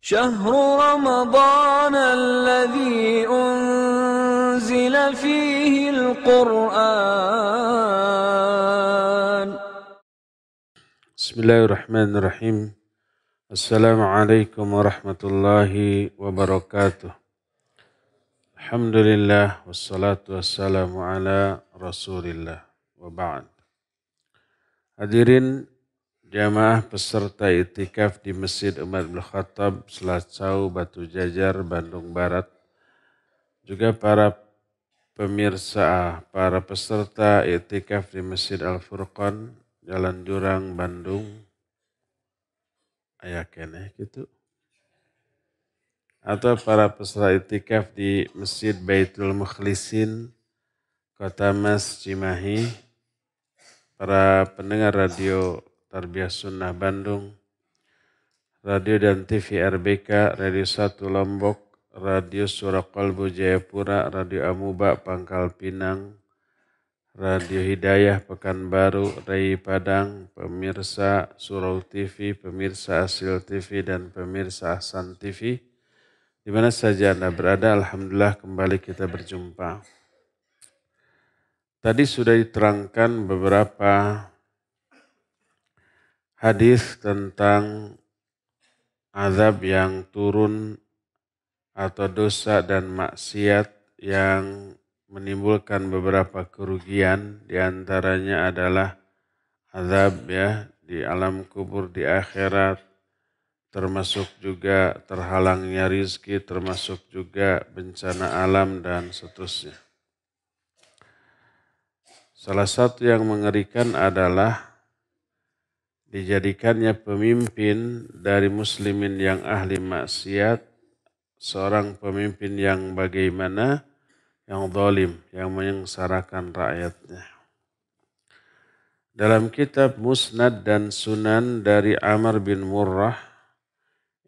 شهر رمضان الذي أنزل فيه القرآن. بسم الله الرحمن الرحيم. السلام عليكم ورحمة الله وبركاته. الحمد لله والصلاة والسلام على رسول الله. وبعد. Hadirin jamaah peserta itikaf di Masjid Umar bin Khattab, Selacau, Batu Jajar, Bandung Barat. Juga para pemirsa, para peserta itikaf di Masjid Al-Furqan, Jalan Jurang, Bandung. Ayah kene gitu. Atau para peserta itikaf di Masjid Baitul Mukhlisin, Kota Mas Cimahi, para pendengar radio Tarbiyah Sunnah Bandung, radio dan TV RBK, Radio 1 Lombok, Radio Surakolbu Jayapura, Radio Amuba Pangkal Pinang, Radio Hidayah Pekanbaru, Rai Padang, pemirsa Surau TV, pemirsa Asil TV, dan pemirsa Ahsan TV. Di mana saja Anda berada, Alhamdulillah kembali kita berjumpa. Tadi sudah diterangkan beberapa hadis tentang azab yang turun atau dosa dan maksiat yang menimbulkan beberapa kerugian di antaranya adalah azab ya di alam kubur di akhirat termasuk juga terhalangnya rizki termasuk juga bencana alam dan seterusnya. Salah satu yang mengerikan adalah dijadikannya pemimpin dari muslimin yang ahli maksiat, seorang pemimpin yang bagaimana, yang zalim, yang menyengsarakan rakyatnya. Dalam kitab Musnad dan Sunan dari Amr bin Murrah,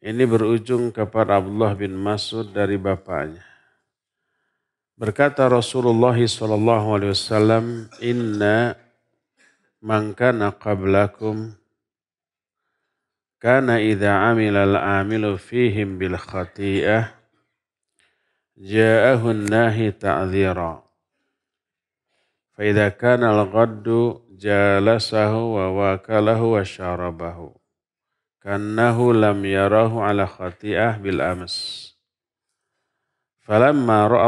ini berujung kepada Abdullah bin Masud dari bapaknya. Berkata Rasulullah wasallam, "Inna man kana qablakum kana idza amila al-amilu fihim bil khati'ah ja'ahu an-nahi ta'dhira." Fa idza kana al-ghaddu jalasahu wa wakalahu wa syarabahu. Kannahu lam yarahu ala khati'ah bil ams. فلما رأى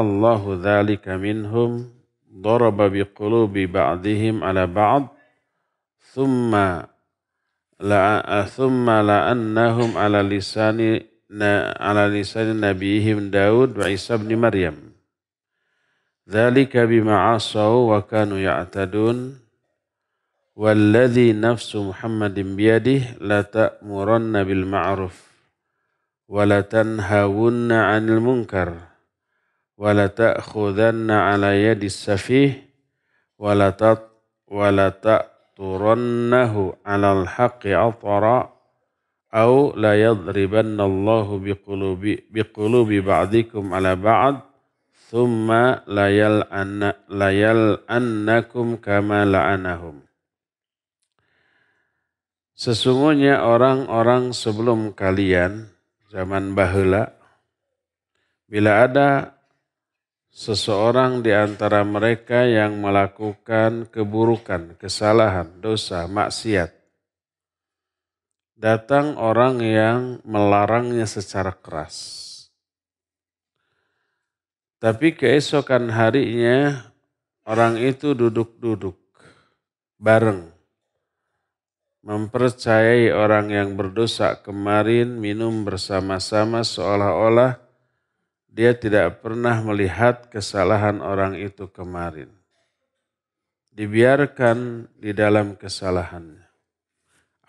الله ذلك منهم ضرب بقلوب بعضهم على بعض ثم ثم لأنهم على لسان على لسان نبيهم داود وعيسى بن مريم ذلك بما عصوا وكانوا يعتدون والذي نفس محمد بيده لتأمرن بالمعروف ولتنهون عن المنكر wala ta'khudanna ala yadi safih wala tat wala ta'turannahu ala al-haqqi atara au la yadribanna Allahu biqulubi biqulubi ba'dikum ala ba'd thumma layal anna layal annakum kama la'anahum Sesungguhnya orang-orang sebelum kalian zaman bahula bila ada seseorang di antara mereka yang melakukan keburukan, kesalahan, dosa, maksiat. Datang orang yang melarangnya secara keras. Tapi keesokan harinya orang itu duduk-duduk bareng. Mempercayai orang yang berdosa kemarin minum bersama-sama seolah-olah dia tidak pernah melihat kesalahan orang itu kemarin. Dibiarkan di dalam kesalahannya.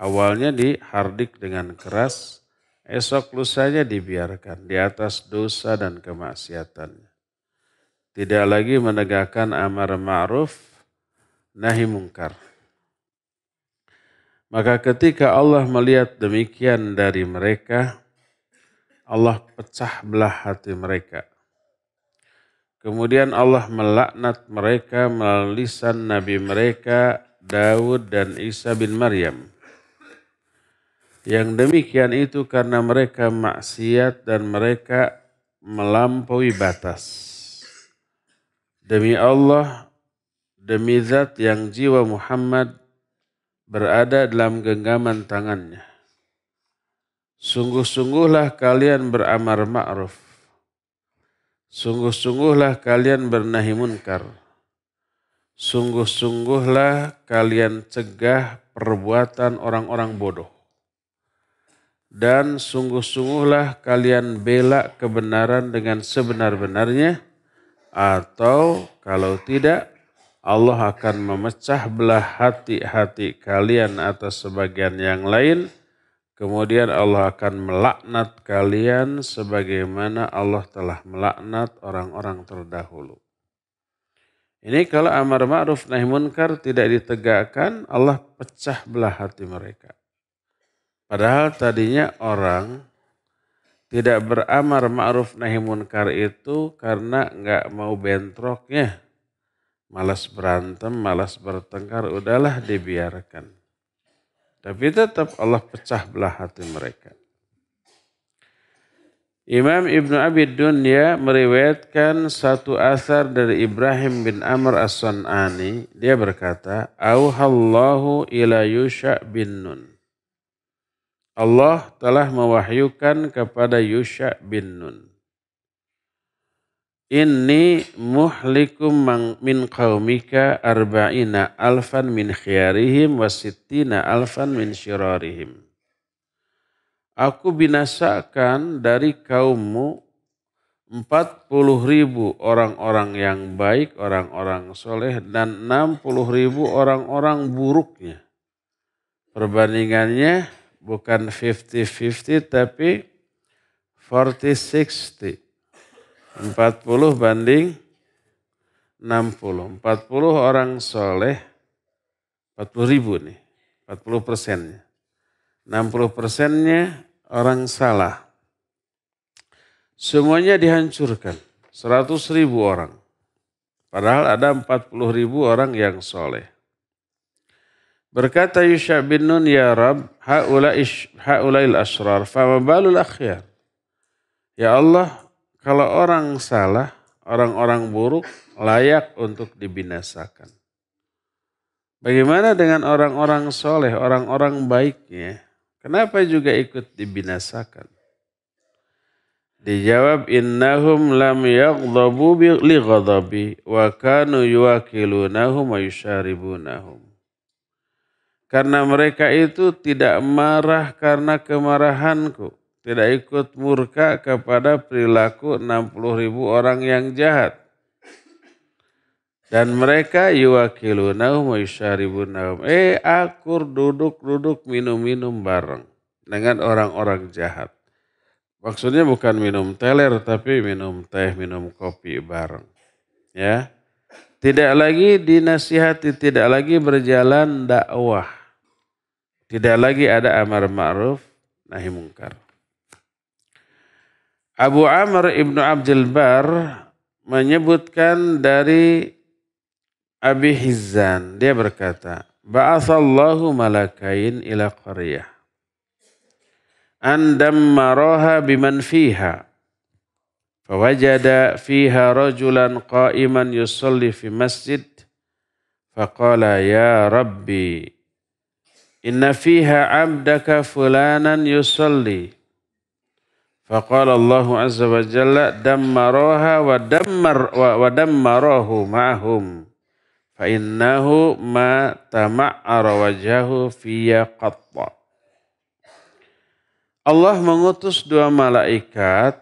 Awalnya dihardik dengan keras, esok lusanya dibiarkan di atas dosa dan kemaksiatannya. Tidak lagi menegakkan amar ma'ruf, nahi mungkar. Maka ketika Allah melihat demikian dari mereka, Allah pecah belah hati mereka. Kemudian Allah melaknat mereka melalui lisan Nabi mereka Daud dan Isa bin Maryam. Yang demikian itu karena mereka maksiat dan mereka melampaui batas. Demi Allah, demi zat yang jiwa Muhammad berada dalam genggaman tangannya. Sungguh-sungguhlah kalian beramar ma'ruf. Sungguh-sungguhlah kalian bernahi munkar. Sungguh-sungguhlah kalian cegah perbuatan orang-orang bodoh. Dan sungguh-sungguhlah kalian bela kebenaran dengan sebenar-benarnya atau kalau tidak Allah akan memecah belah hati-hati kalian atas sebagian yang lain. Kemudian Allah akan melaknat kalian sebagaimana Allah telah melaknat orang-orang terdahulu. Ini kalau amar ma'ruf nahi munkar tidak ditegakkan, Allah pecah belah hati mereka. Padahal tadinya orang tidak beramar ma'ruf nahi munkar itu karena nggak mau bentroknya. Malas berantem, malas bertengkar, udahlah dibiarkan. Tapi tetap Allah pecah belah hati mereka. Imam Ibnu Abi Dunya meriwayatkan satu asar dari Ibrahim bin Amr As-San'ani. Dia berkata, Auhallahu ila Yusha bin Nun. Allah telah mewahyukan kepada Yusha bin Nun. Inni muhlikum min qaumika arba'ina alfan min khiyarihim wa sittina alfan min syirarihim. Aku binasakan dari kaummu empat puluh ribu orang-orang yang baik, orang-orang soleh, dan enam puluh ribu orang-orang buruknya. Perbandingannya bukan 50-50 tapi 40-60. 40 banding 60. 40 orang soleh, 40 ribu nih, 40 persennya. 60 persennya orang salah. Semuanya dihancurkan, 100 ribu orang. Padahal ada 40 ribu orang yang soleh. Berkata Yusha bin Nun, Ya Rab, haulail asrar, famabalul akhyar. Ya Allah, kalau orang salah, orang-orang buruk layak untuk dibinasakan. Bagaimana dengan orang-orang soleh, orang-orang baiknya? Kenapa juga ikut dibinasakan? Dijawab innahum lam yaghdabu li ghadabi wa kanu yuwakilunahum wa yusyaribunahum. Karena mereka itu tidak marah karena kemarahanku. Tidak ikut murka kepada perilaku 60 ribu orang yang jahat. Dan mereka yuwakilunahum wa yusyaribunahum. Eh akur duduk-duduk minum-minum bareng. Dengan orang-orang jahat. Maksudnya bukan minum teler tapi minum teh, minum kopi bareng. Ya. Tidak lagi dinasihati, tidak lagi berjalan dakwah. Tidak lagi ada amar ma'ruf, nahi mungkar. Abu Amr ibnu Abdul Bar menyebutkan dari Abi Hizan. Dia berkata, Ba'asallahu malakain ila qariyah, Andam maroha biman fiha. Fawajada fiha rajulan qa'iman yusalli fi masjid. Faqala ya Rabbi. Inna fiha abdaka fulanan yusalli. Faqala Allahu azza wa jalla dammaraha wa dammar wa dammarahu ma'hum. Fa innahu ma tama'ara wajhahu fiya. Allah mengutus dua malaikat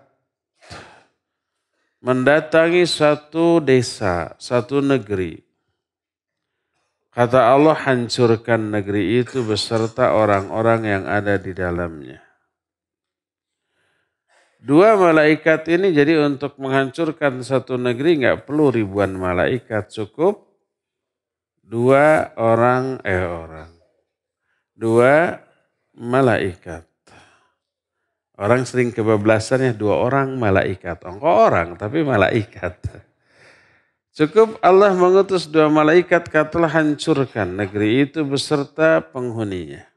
mendatangi satu desa, satu negeri. Kata Allah hancurkan negeri itu beserta orang-orang yang ada di dalamnya. Dua malaikat ini jadi untuk menghancurkan satu negeri nggak perlu ribuan malaikat, cukup dua orang eh orang, dua malaikat. Orang sering kebablasannya dua orang malaikat. Engkau orang tapi malaikat. Cukup Allah mengutus dua malaikat katalah hancurkan negeri itu beserta penghuninya.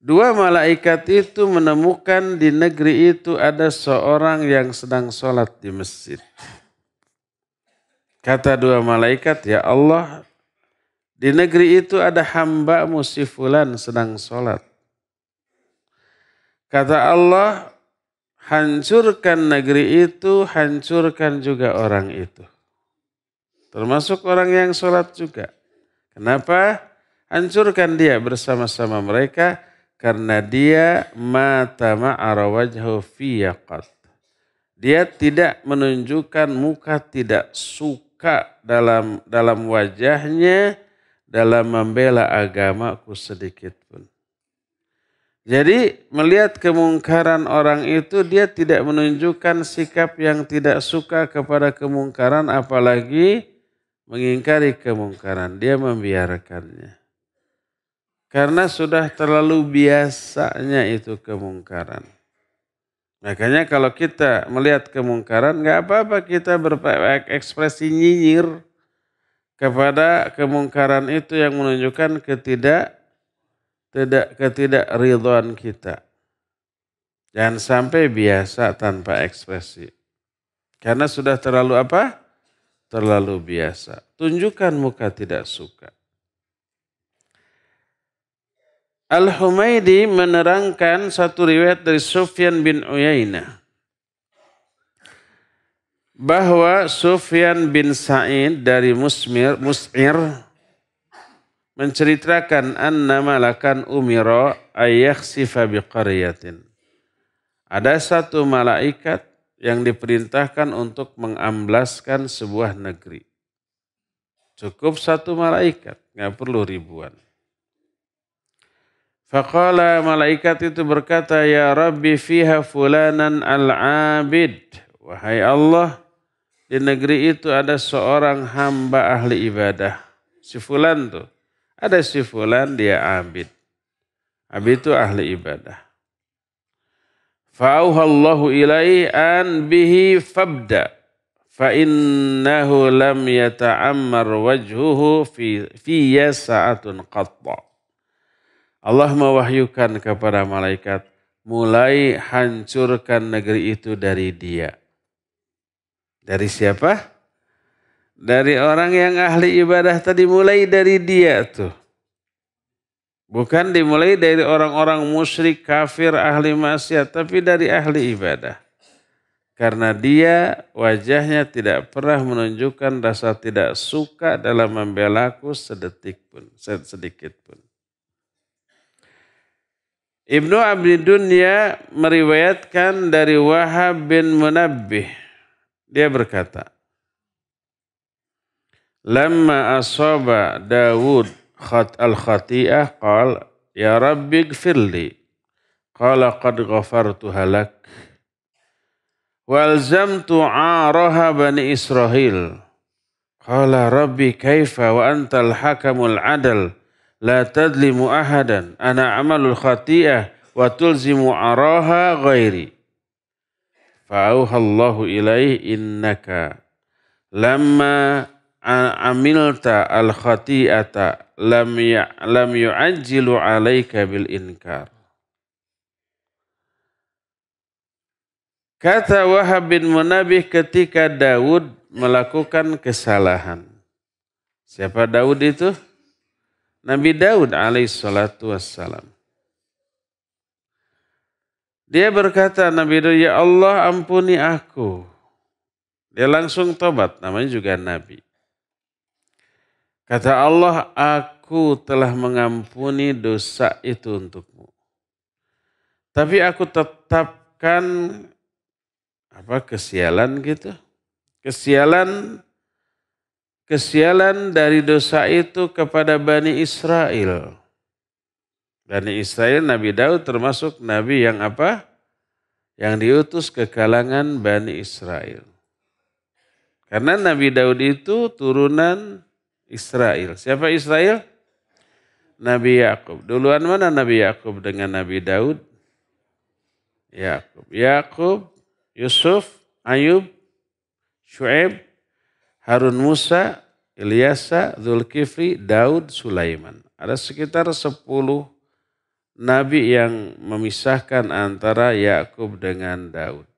Dua malaikat itu menemukan di negeri itu ada seorang yang sedang sholat di masjid. Kata dua malaikat, ya Allah, di negeri itu ada hamba musifulan sedang sholat. Kata Allah, hancurkan negeri itu, hancurkan juga orang itu. Termasuk orang yang sholat juga. Kenapa? Hancurkan dia bersama-sama mereka karena dia mata ma'ara wajhu fiyaqat. Dia tidak menunjukkan muka tidak suka dalam dalam wajahnya dalam membela agamaku sedikit pun. Jadi melihat kemungkaran orang itu dia tidak menunjukkan sikap yang tidak suka kepada kemungkaran apalagi mengingkari kemungkaran. Dia membiarkannya. Karena sudah terlalu biasanya itu kemungkaran. Makanya kalau kita melihat kemungkaran, nggak apa-apa kita berekspresi nyinyir kepada kemungkaran itu yang menunjukkan ketidak tidak ketidakridhaan kita. Jangan sampai biasa tanpa ekspresi. Karena sudah terlalu apa? Terlalu biasa. Tunjukkan muka tidak suka. Al-Humaidi menerangkan satu riwayat dari Sufyan bin Uyainah bahwa Sufyan bin Sa'id dari Musmir, Mus'ir menceritakan anna malakan umiro ayakhsifa biqaryatin. Ada satu malaikat yang diperintahkan untuk mengamblaskan sebuah negeri. Cukup satu malaikat, nggak perlu ribuan. Faqala malaikat itu berkata, Ya Rabbi fiha fulanan al-abid. Wahai Allah, di negeri itu ada seorang hamba ahli ibadah. Si fulan tuh. Ada si fulan dia abid. Abid itu ahli ibadah. Fa'auhallahu ilaihi an bihi fabda. Fa'innahu lam yata'ammar wajhuhu fi, fiya sa'atun qatta. Allah mewahyukan kepada malaikat, mulai hancurkan negeri itu dari dia. Dari siapa? Dari orang yang ahli ibadah tadi mulai dari dia tuh. Bukan dimulai dari orang-orang musyrik, kafir, ahli maksiat, tapi dari ahli ibadah. Karena dia wajahnya tidak pernah menunjukkan rasa tidak suka dalam membelaku sedetik pun, sedikit pun. Ibnu Abdi Dunya meriwayatkan dari Wahab bin Munabbih. Dia berkata, Lama asaba Dawud khat al-khati'ah qal ya rabbi gfirli qala qad ghafartu halak walzamtu araha bani Israel qala rabbi kaifa wa antal hakamul adal la tadlimu ahadan ana amalul khati'ah wa tulzimu araha ghairi fa'auhallahu ilaih innaka lamma amilta al khati'ata lam ya, lam yu'ajjilu alaika bil inkar Kata Wahab bin Munabih ketika Daud melakukan kesalahan. Siapa Daud itu? Nabi Daud alaihissalatu wassalam. Dia berkata Nabi Daud, ya Allah ampuni aku. Dia langsung tobat, namanya juga Nabi. Kata Allah, aku telah mengampuni dosa itu untukmu. Tapi aku tetapkan apa kesialan gitu. Kesialan kesialan dari dosa itu kepada Bani Israel. Bani Israel, Nabi Daud termasuk Nabi yang apa? Yang diutus ke kalangan Bani Israel. Karena Nabi Daud itu turunan Israel. Siapa Israel? Nabi Yakub. Duluan mana Nabi Yakub dengan Nabi Daud? Yakub. Yakub, Yusuf, Ayub, Shu'aib, Harun Musa, Ilyasa, Zulkifli, Daud, Sulaiman. Ada sekitar 10 nabi yang memisahkan antara Yakub dengan Daud.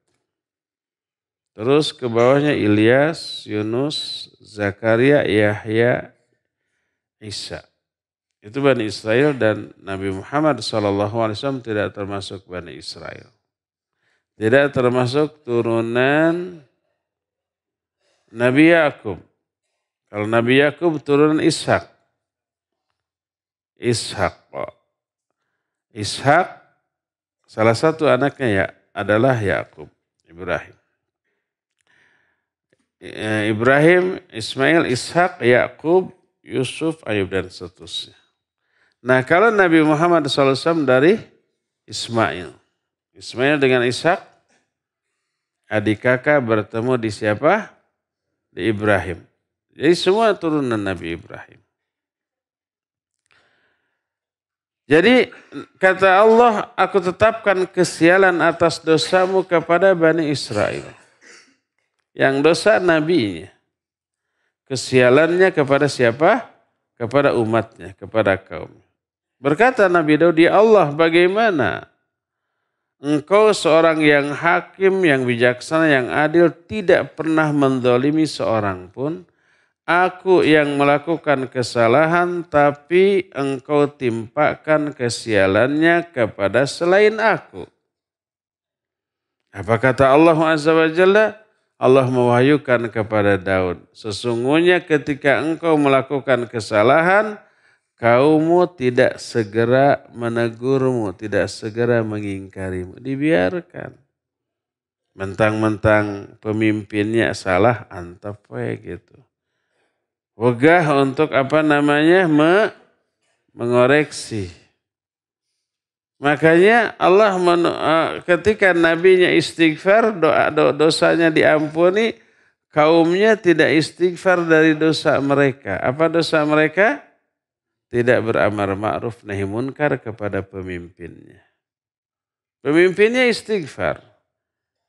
Terus ke bawahnya Ilyas, Yunus, Zakaria, Yahya, Isa. Itu Bani Israel dan Nabi Muhammad SAW tidak termasuk Bani Israel. Tidak termasuk turunan Nabi Yakub. Kalau Nabi Yakub turunan Ishak. Ishak. Ishak salah satu anaknya ya adalah Yakub, Ibrahim. Ya, Ibrahim, Ismail, Ishak, Yakub, Yusuf, Ayub dan seterusnya. Nah kalau Nabi Muhammad SAW dari Ismail. Ismail dengan Ishak, adik kakak bertemu di siapa? Di Ibrahim. Jadi semua turunan Nabi Ibrahim. Jadi kata Allah, aku tetapkan kesialan atas dosamu kepada Bani Israel. Yang dosa nabinya. Kesialannya kepada siapa? Kepada umatnya, kepada kaum. Berkata Nabi Daud, ya Allah bagaimana? Engkau seorang yang hakim, yang bijaksana, yang adil, tidak pernah mendolimi seorang pun. Aku yang melakukan kesalahan tapi engkau timpakan kesialannya kepada selain aku. Apa kata Allah Azza wa Jalla? Allah mewahyukan kepada Daud. Sesungguhnya ketika engkau melakukan kesalahan, kaummu tidak segera menegurmu, tidak segera mengingkarimu. Dibiarkan. Mentang-mentang pemimpinnya salah, antap gitu wegah untuk apa namanya me, mengoreksi. Makanya Allah men, uh, ketika nabinya istighfar doa do, dosanya diampuni, kaumnya tidak istighfar dari dosa mereka. Apa dosa mereka? Tidak beramar ma'ruf nahi munkar kepada pemimpinnya. Pemimpinnya istighfar.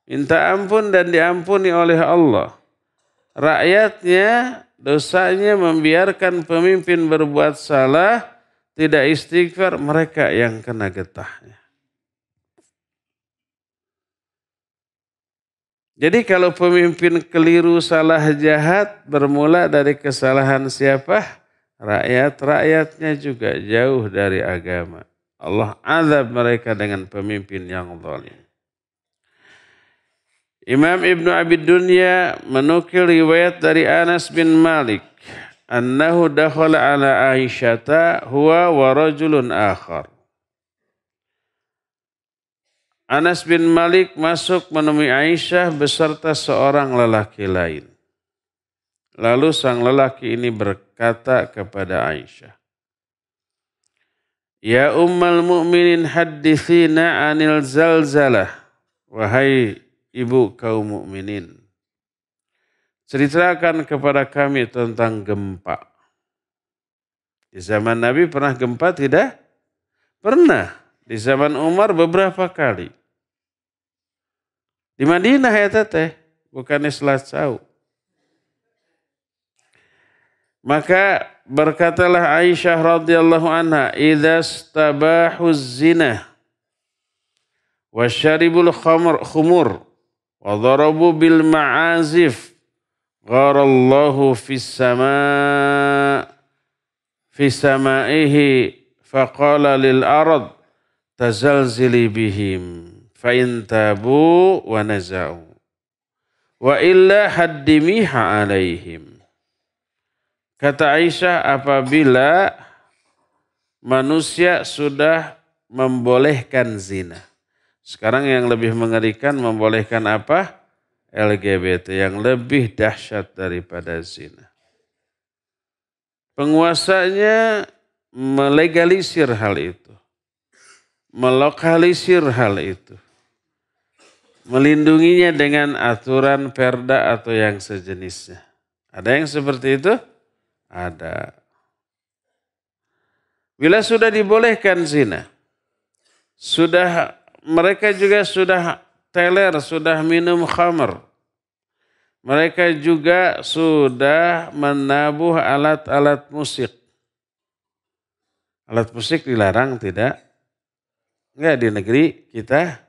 Minta ampun dan diampuni oleh Allah. Rakyatnya dosanya membiarkan pemimpin berbuat salah, tidak istighfar, mereka yang kena getahnya. Jadi kalau pemimpin keliru salah jahat bermula dari kesalahan siapa? Rakyat, rakyatnya juga jauh dari agama. Allah azab mereka dengan pemimpin yang zalim. Imam Ibnu Abi Dunya menukil riwayat dari Anas bin Malik annahu dakhala ala Aisyata huwa wa rajulun akhar. Anas bin Malik masuk menemui Aisyah beserta seorang lelaki lain. Lalu sang lelaki ini berkata kepada Aisyah, Ya ummal mu'minin haddithina anil zalzalah. Wahai ibu kaum mukminin. Ceritakan kepada kami tentang gempa. Di zaman Nabi pernah gempa tidak? Pernah. Di zaman Umar beberapa kali. Di Madinah ya teteh, bukan Selat Sau. Maka berkatalah Aisyah radhiyallahu anha, "Idza stabahu zina wa syaribul khamr khumur وضربوا بالمعازف غار الله في السماء في سمائه فقال للأرض تزلزلي بهم فإن تابوا ونزعوا وإلا حدميها عليهم Kata Aisyah apabila manusia sudah membolehkan zina sekarang yang lebih mengerikan membolehkan apa? LGBT yang lebih dahsyat daripada zina. Penguasanya melegalisir hal itu. Melokalisir hal itu. Melindunginya dengan aturan perda atau yang sejenisnya. Ada yang seperti itu? Ada. Bila sudah dibolehkan zina, sudah mereka juga sudah teler, sudah minum khamr. Mereka juga sudah menabuh alat-alat musik. Alat musik dilarang tidak? Enggak di negeri kita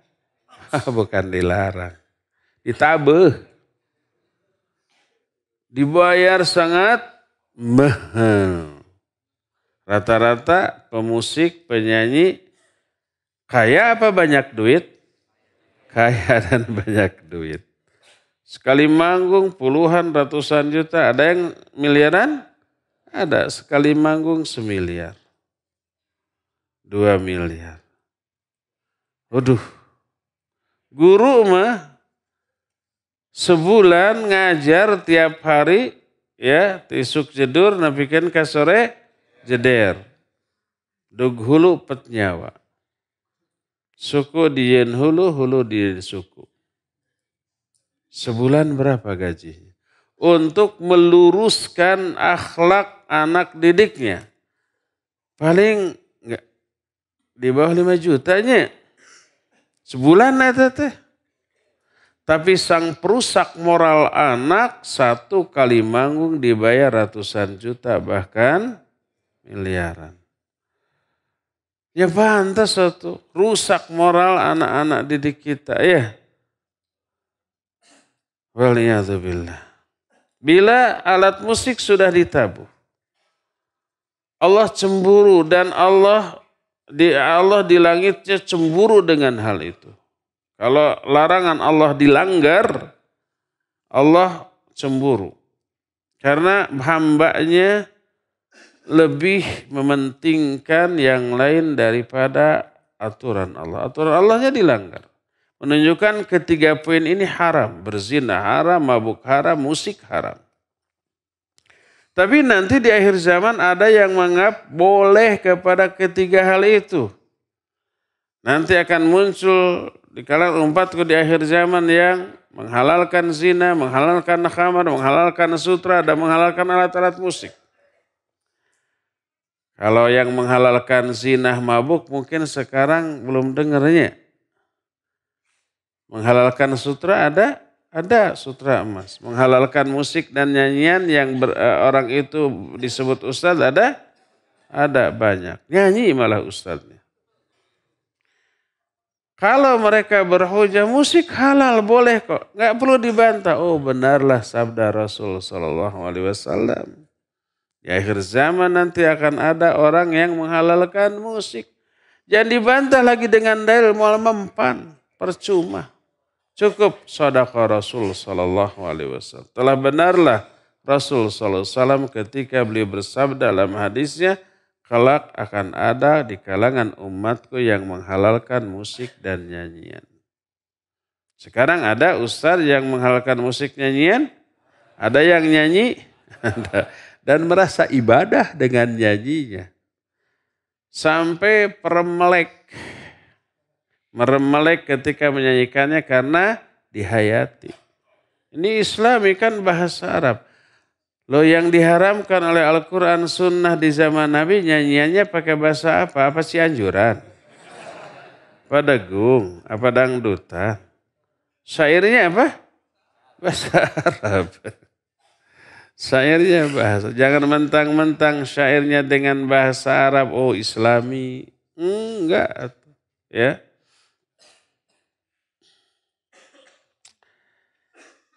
bukan dilarang. Ditabeh. Dibayar sangat. Rata-rata pemusik, penyanyi kaya apa banyak duit? Kaya dan banyak duit. Sekali manggung puluhan ratusan juta, ada yang miliaran? Ada, sekali manggung semiliar. Dua miliar. Waduh, guru mah sebulan ngajar tiap hari ya tisuk jedur napikan ke sore jeder. Dug hulu pet nyawa. Suku diyen hulu, hulu diyen suku. Sebulan berapa gajinya? Untuk meluruskan akhlak anak didiknya. Paling enggak di bawah 5 jutanya. Sebulan itu teh. Tapi sang perusak moral anak satu kali manggung dibayar ratusan juta bahkan miliaran. Ya pantas satu rusak moral anak-anak didik kita ya. Waliyahzubillah. Bila alat musik sudah ditabuh. Allah cemburu dan Allah di Allah di langitnya cemburu dengan hal itu. Kalau larangan Allah dilanggar, Allah cemburu. Karena hambanya lebih mementingkan yang lain daripada aturan Allah. Aturan Allahnya dilanggar. Menunjukkan ketiga poin ini haram. Berzina haram, mabuk haram, musik haram. Tapi nanti di akhir zaman ada yang menganggap boleh kepada ketiga hal itu. Nanti akan muncul di kalangan umatku di akhir zaman yang menghalalkan zina, menghalalkan khamar, menghalalkan sutra, dan menghalalkan alat-alat musik. Kalau yang menghalalkan zina mabuk mungkin sekarang belum dengarnya. Menghalalkan sutra ada? Ada sutra emas. Menghalalkan musik dan nyanyian yang ber, uh, orang itu disebut ustadz ada? Ada banyak. Nyanyi malah ustadznya. Kalau mereka berhujah musik halal boleh kok, nggak perlu dibantah. Oh benarlah sabda Rasul Shallallahu Alaihi Wasallam. Di akhir zaman nanti akan ada orang yang menghalalkan musik. Jangan dibantah lagi dengan dalil mual mempan, percuma. Cukup sodaka Rasul Shallallahu Alaihi Wasallam. Telah benarlah Rasul Sallallahu Alaihi Wasallam ketika beliau bersabda dalam hadisnya, kelak akan ada di kalangan umatku yang menghalalkan musik dan nyanyian. Sekarang ada ustaz yang menghalalkan musik nyanyian, ada yang nyanyi dan merasa ibadah dengan nyanyinya. Sampai peremelek, meremelek ketika menyanyikannya karena dihayati. Ini Islami kan bahasa Arab. Lo yang diharamkan oleh Al-Quran sunnah di zaman Nabi nyanyiannya pakai bahasa apa? Apa sih anjuran? Padagung, apa dangdutan? Syairnya apa? Bahasa Arab. Syairnya bahasa. Jangan mentang-mentang syairnya dengan bahasa Arab. Oh Islami. Enggak. Ya.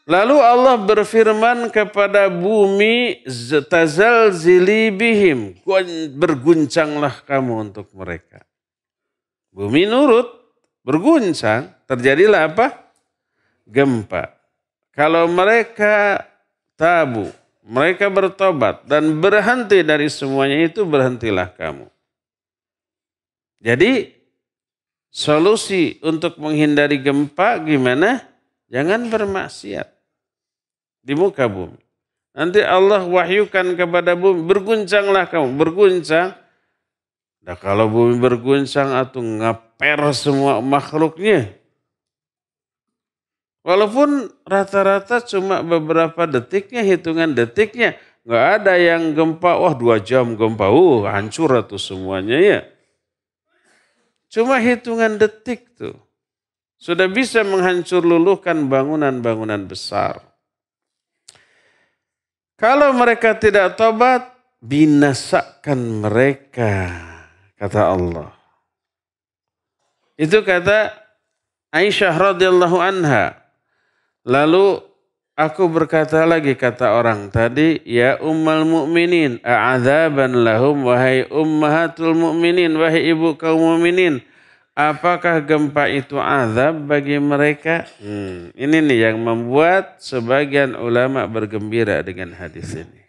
Lalu Allah berfirman kepada bumi, tazal zilibihim, berguncanglah kamu untuk mereka. Bumi nurut, berguncang, terjadilah apa? Gempa. Kalau mereka tabu, mereka bertobat dan berhenti dari semuanya itu, berhentilah kamu. Jadi solusi untuk menghindari gempa gimana? Jangan bermaksiat di muka bumi. Nanti Allah wahyukan kepada bumi, berguncanglah kamu, berguncang. Nah kalau bumi berguncang atau ngaper semua makhluknya. Walaupun rata-rata cuma beberapa detiknya, hitungan detiknya. Nggak ada yang gempa, wah dua jam gempa, uh hancur atau semuanya ya. Cuma hitungan detik tuh. Sudah bisa menghancur luluhkan bangunan-bangunan besar. Kalau mereka tidak tobat, binasakan mereka, kata Allah. Itu kata Aisyah radhiyallahu anha. Lalu aku berkata lagi kata orang tadi, ya ummal mu'minin, a'adzaban lahum wahai ummahatul mu'minin, wahai ibu kaum mu'minin. Apakah gempa itu azab bagi mereka? Hmm, ini nih yang membuat sebagian ulama bergembira dengan hadis ini.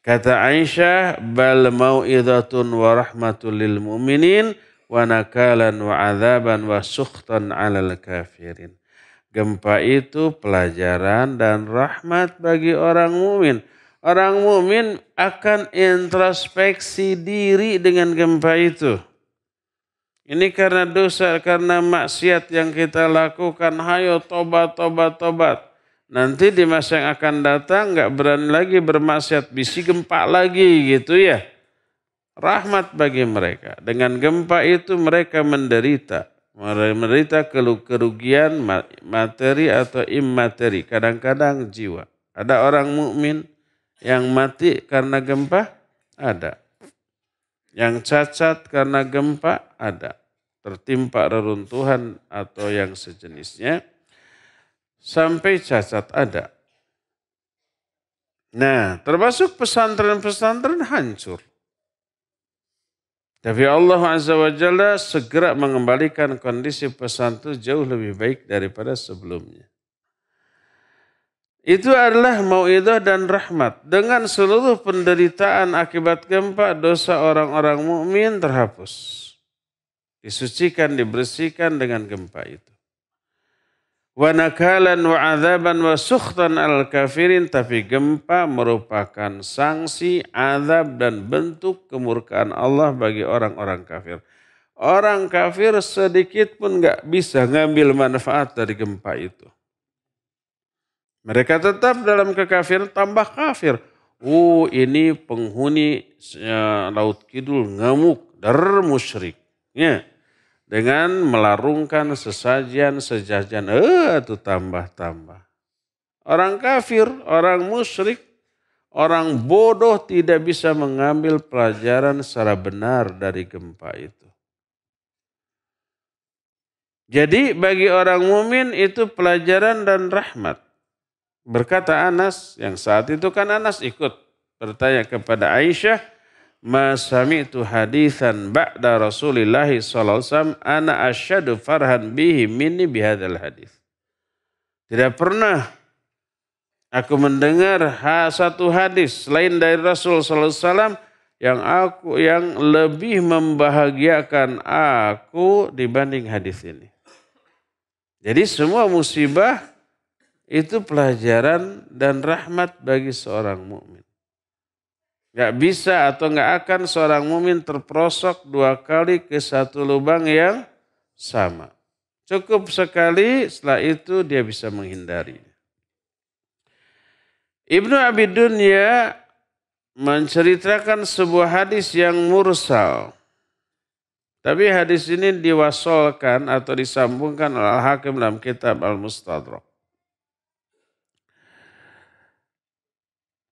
Kata Aisyah, bal mau'idatun wa rahmatul lil mu'minin wa nakalan wa azaban wa sukhtan 'alal kafirin. Gempa itu pelajaran dan rahmat bagi orang mukmin. Orang mukmin akan introspeksi diri dengan gempa itu ini karena dosa, karena maksiat yang kita lakukan. Hayo tobat, tobat, tobat. Nanti di masa yang akan datang nggak berani lagi bermaksiat. Bisi gempa lagi gitu ya. Rahmat bagi mereka. Dengan gempa itu mereka menderita. Menderita kerugian materi atau imateri. Kadang-kadang jiwa. Ada orang mukmin yang mati karena gempa? Ada. Yang cacat karena gempa? Ada tertimpa reruntuhan atau yang sejenisnya, sampai cacat ada. Nah, termasuk pesantren-pesantren hancur. Tapi Allah Azza wa Jalla segera mengembalikan kondisi pesantren jauh lebih baik daripada sebelumnya. Itu adalah mau'idah dan rahmat. Dengan seluruh penderitaan akibat gempa, dosa orang-orang mukmin terhapus. Disucikan, dibersihkan dengan gempa itu. Wa nakalan wa azaban wa sukhtan al kafirin. Tapi gempa merupakan sanksi, azab dan bentuk kemurkaan Allah bagi orang-orang kafir. Orang kafir sedikit pun nggak bisa ngambil manfaat dari gempa itu. Mereka tetap dalam kekafiran tambah kafir. Oh ini penghuni ya, Laut Kidul ngamuk, dar musyrik. Ya dengan melarungkan sesajian sejajan eh itu tambah-tambah. Orang kafir, orang musyrik, orang bodoh tidak bisa mengambil pelajaran secara benar dari gempa itu. Jadi bagi orang mumin itu pelajaran dan rahmat. Berkata Anas, yang saat itu kan Anas ikut bertanya kepada Aisyah, ma sami'tu hadithan ba'da Rasulillah sallallahu alaihi wasallam ana asyadu farhan bihi minni bihadzal hadis. Tidak pernah aku mendengar satu hadis selain dari Rasul sallallahu alaihi wasallam yang aku yang lebih membahagiakan aku dibanding hadis ini. Jadi semua musibah itu pelajaran dan rahmat bagi seorang mukmin. Gak bisa atau gak akan seorang mumin terprosok dua kali ke satu lubang yang sama. Cukup sekali, setelah itu dia bisa menghindari. Ibnu Abi Dunya menceritakan sebuah hadis yang mursal. Tapi hadis ini diwasolkan atau disambungkan oleh Al-Hakim dalam kitab Al-Mustadrak.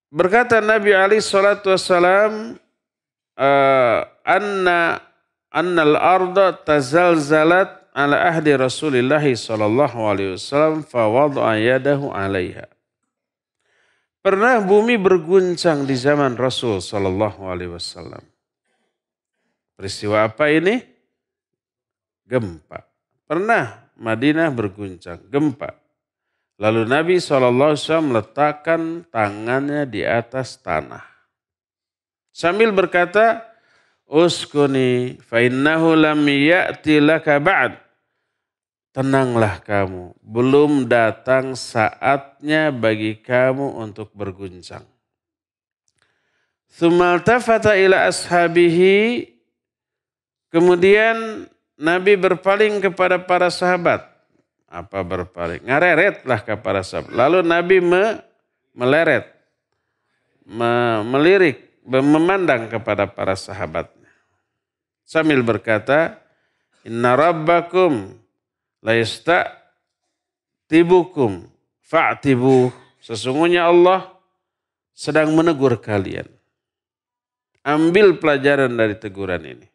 Berkata Nabi Ali salatu wassalam, uh, anna annal arda tazalzalat ala ahdi Rasulillah sallallahu alaihi wasallam fa wada'a yadahu 'alaiha. Pernah bumi berguncang di zaman Rasul sallallahu alaihi wasallam. Peristiwa apa ini? Gempa. Pernah Madinah berguncang, gempa. Lalu Nabi SAW meletakkan tangannya di atas tanah. Sambil berkata, Uskuni fa'innahu lam ya'ti laka ba'd. Tenanglah kamu, belum datang saatnya bagi kamu untuk berguncang. Thumaltafata ila ashabihi. Kemudian Nabi berpaling kepada para sahabat apa berpaling. Ngareret ke para sahabat. Lalu Nabi me, meleret, me, melirik, memandang kepada para sahabatnya. Sambil berkata, Inna rabbakum laysta tibukum fa'tibu. Sesungguhnya Allah sedang menegur kalian. Ambil pelajaran dari teguran ini.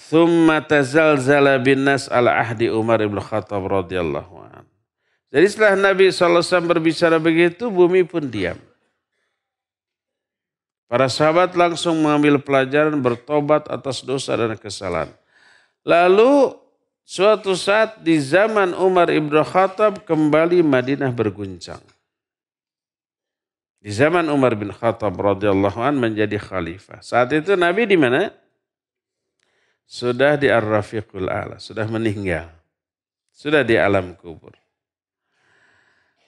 Thumma tazalzala bin nas ala ahdi Umar ibn Khattab radhiyallahu an. Jadi setelah Nabi SAW berbicara begitu, bumi pun diam. Para sahabat langsung mengambil pelajaran bertobat atas dosa dan kesalahan. Lalu suatu saat di zaman Umar ibn Khattab kembali Madinah berguncang. Di zaman Umar bin Khattab radhiyallahu an menjadi khalifah. Saat itu Nabi di mana? Sudah di Ar-Rafiqul A'la, sudah meninggal. Sudah di alam kubur.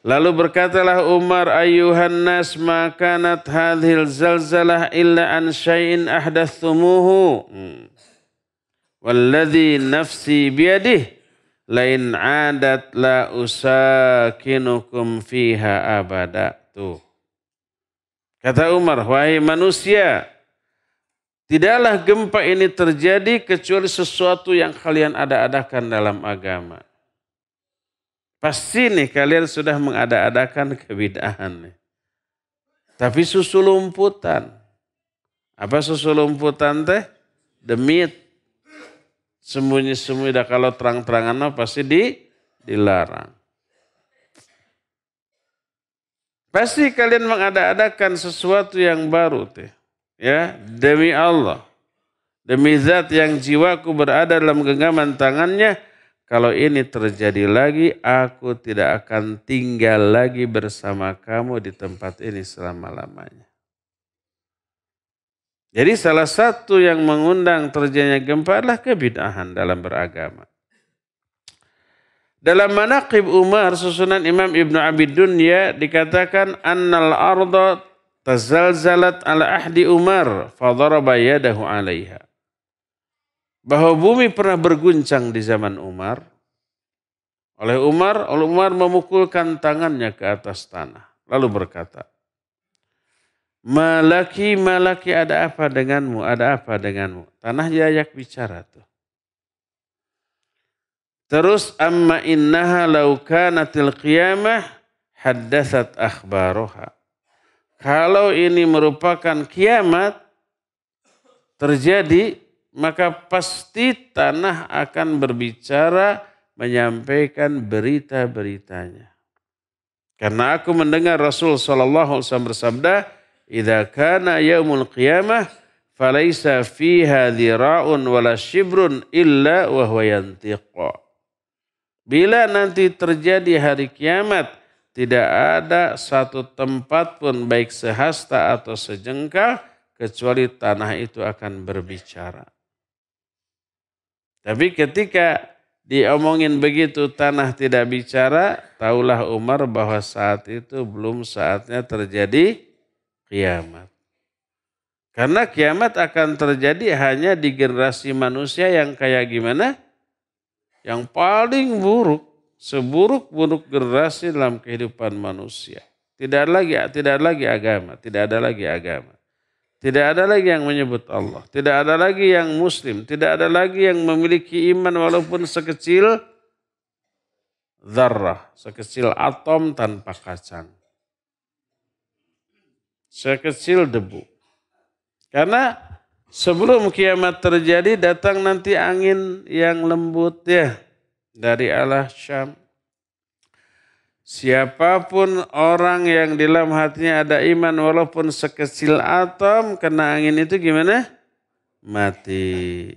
Lalu berkatalah Umar ayuhan nas makanat hadhil zalzalah illa an syai'in ahdathumuhu. Hmm. Walladhi nafsi biyadih lain adat la usakinukum fiha abada. Tuh. Kata Umar, wahai manusia, tidaklah gempa ini terjadi kecuali sesuatu yang kalian ada-adakan dalam agama. Pasti nih kalian sudah mengada-adakan kebidahan nih. Tapi susu lumputan. Apa susu lumputan teh? Demit. Sembunyi-sembunyi dah kalau terang-terangan pasti di, dilarang. Pasti kalian mengada-adakan sesuatu yang baru teh. Ya, demi Allah. Demi zat yang jiwaku berada dalam genggaman tangannya, kalau ini terjadi lagi, aku tidak akan tinggal lagi bersama kamu di tempat ini selama-lamanya. Jadi salah satu yang mengundang terjadinya gempa adalah kebidahan dalam beragama. Dalam manaqib Umar susunan Imam Ibnu Abi Dunya dikatakan annal arda tazalzalat ala ahdi Umar fadaraba yadahu alaiha bahwa bumi pernah berguncang di zaman Umar. Oleh Umar, oleh Umar memukulkan tangannya ke atas tanah. Lalu berkata, Malaki, malaki ada apa denganmu, ada apa denganmu. Tanah jayak bicara tuh. Terus amma innaha laukanatil qiyamah haddasat akhbaroha. Kalau ini merupakan kiamat terjadi, maka pasti tanah akan berbicara menyampaikan berita-beritanya. Karena aku mendengar Rasul sallallahu alaihi wasallam bersabda, "Idza kana yaumul qiyamah falaisa fiha dhira'un wala shibrun illa wa huwa yantiqa." Bila nanti terjadi hari kiamat, tidak ada satu tempat pun baik sehasta atau sejengkal kecuali tanah itu akan berbicara. Tapi ketika diomongin begitu tanah tidak bicara, taulah Umar bahwa saat itu belum saatnya terjadi kiamat. Karena kiamat akan terjadi hanya di generasi manusia yang kayak gimana? Yang paling buruk, seburuk-buruk generasi dalam kehidupan manusia. Tidak lagi tidak lagi agama, tidak ada lagi agama. Tidak ada lagi yang menyebut Allah. Tidak ada lagi yang muslim. Tidak ada lagi yang memiliki iman walaupun sekecil zarrah. Sekecil atom tanpa kacang. Sekecil debu. Karena sebelum kiamat terjadi datang nanti angin yang lembut ya. Dari Allah Syam. Siapa pun orang yang di dalam hatinya ada iman walaupun sekecil atom kena angin itu gimana? Mati.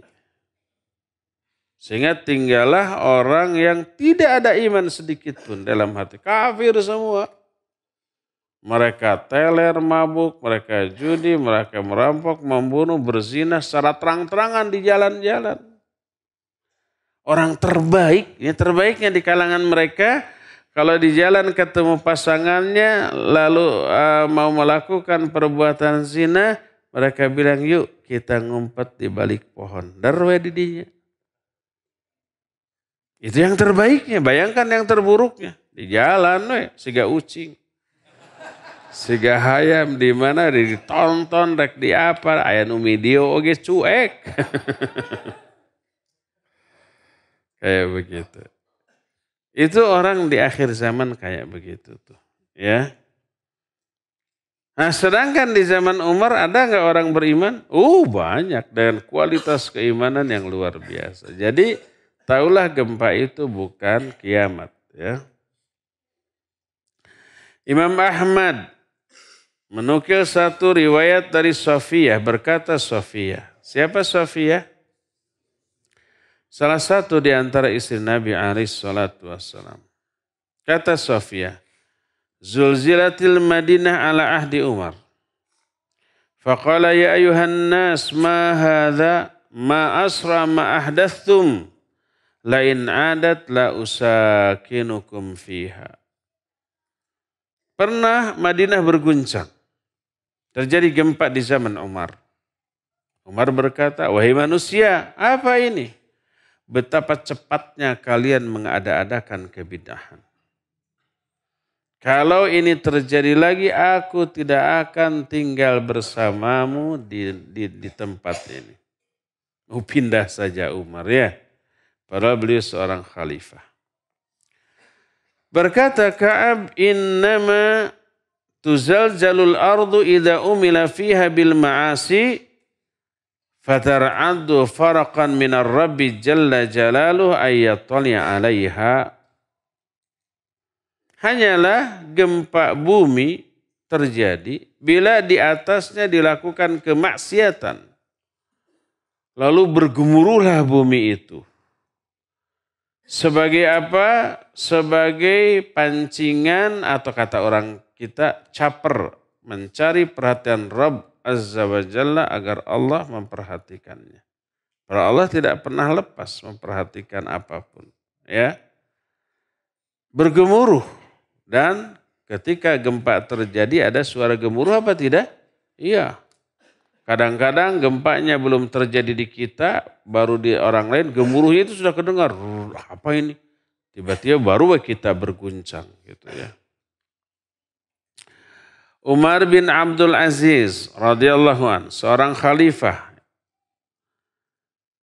Sehingga tinggallah orang yang tidak ada iman sedikit pun dalam hati. Kafir semua. Mereka teler, mabuk, mereka judi, mereka merampok, membunuh, berzina secara terang-terangan di jalan-jalan. Orang terbaik, ya terbaiknya di kalangan mereka kalau di jalan ketemu pasangannya lalu uh, mau melakukan perbuatan zina, mereka bilang yuk kita ngumpet di balik pohon. Darwe didinya. Itu yang terbaiknya. Bayangkan yang terburuknya. Di jalan we, siga ucing. Siga hayam di mana ditonton rek di apa aya nu video oge cuek. Kayak begitu. Itu orang di akhir zaman kayak begitu tuh, ya. Nah sedangkan di zaman Umar ada nggak orang beriman? Oh banyak dan kualitas keimanan yang luar biasa. Jadi taulah gempa itu bukan kiamat ya. Imam Ahmad menukil satu riwayat dari Sofia berkata Sofia. Siapa Sofia? Salah satu di antara istri Nabi alaihi salatu wassalam. Kata Sofia, Zulzilatil Madinah ala ahdi Umar. Faqala ya ayuhan nas ma hadha ma asra ma ahdathtum lain adat la usakinukum fiha. Pernah Madinah berguncang. Terjadi gempa di zaman Umar. Umar berkata, wahai manusia, apa ini? Betapa cepatnya kalian mengada-adakan kebidahan. Kalau ini terjadi lagi, aku tidak akan tinggal bersamamu di, di, di tempat ini. Oh, pindah saja Umar ya. Padahal beliau seorang khalifah. Berkata Ka'ab, innama tuzal jalul ardu idha umila fiha bil ma'asi faraqan minar rabbi jalla jalaluh alaiha hanyalah gempa bumi terjadi bila di atasnya dilakukan kemaksiatan. Lalu bergemuruhlah bumi itu. Sebagai apa? Sebagai pancingan atau kata orang kita caper. Mencari perhatian Rabb Azza wa Jalla agar Allah memperhatikannya. Para Allah tidak pernah lepas memperhatikan apa pun. Ya, Bergemuruh dan ketika gempa terjadi ada suara gemuruh apa tidak? Iya. Kadang-kadang gempanya belum terjadi di kita, baru di orang lain gemuruhnya itu sudah kedengar. Apa ini? Tiba-tiba baru kita berguncang gitu ya. Umar bin Abdul Aziz radhiyallahu an, seorang khalifah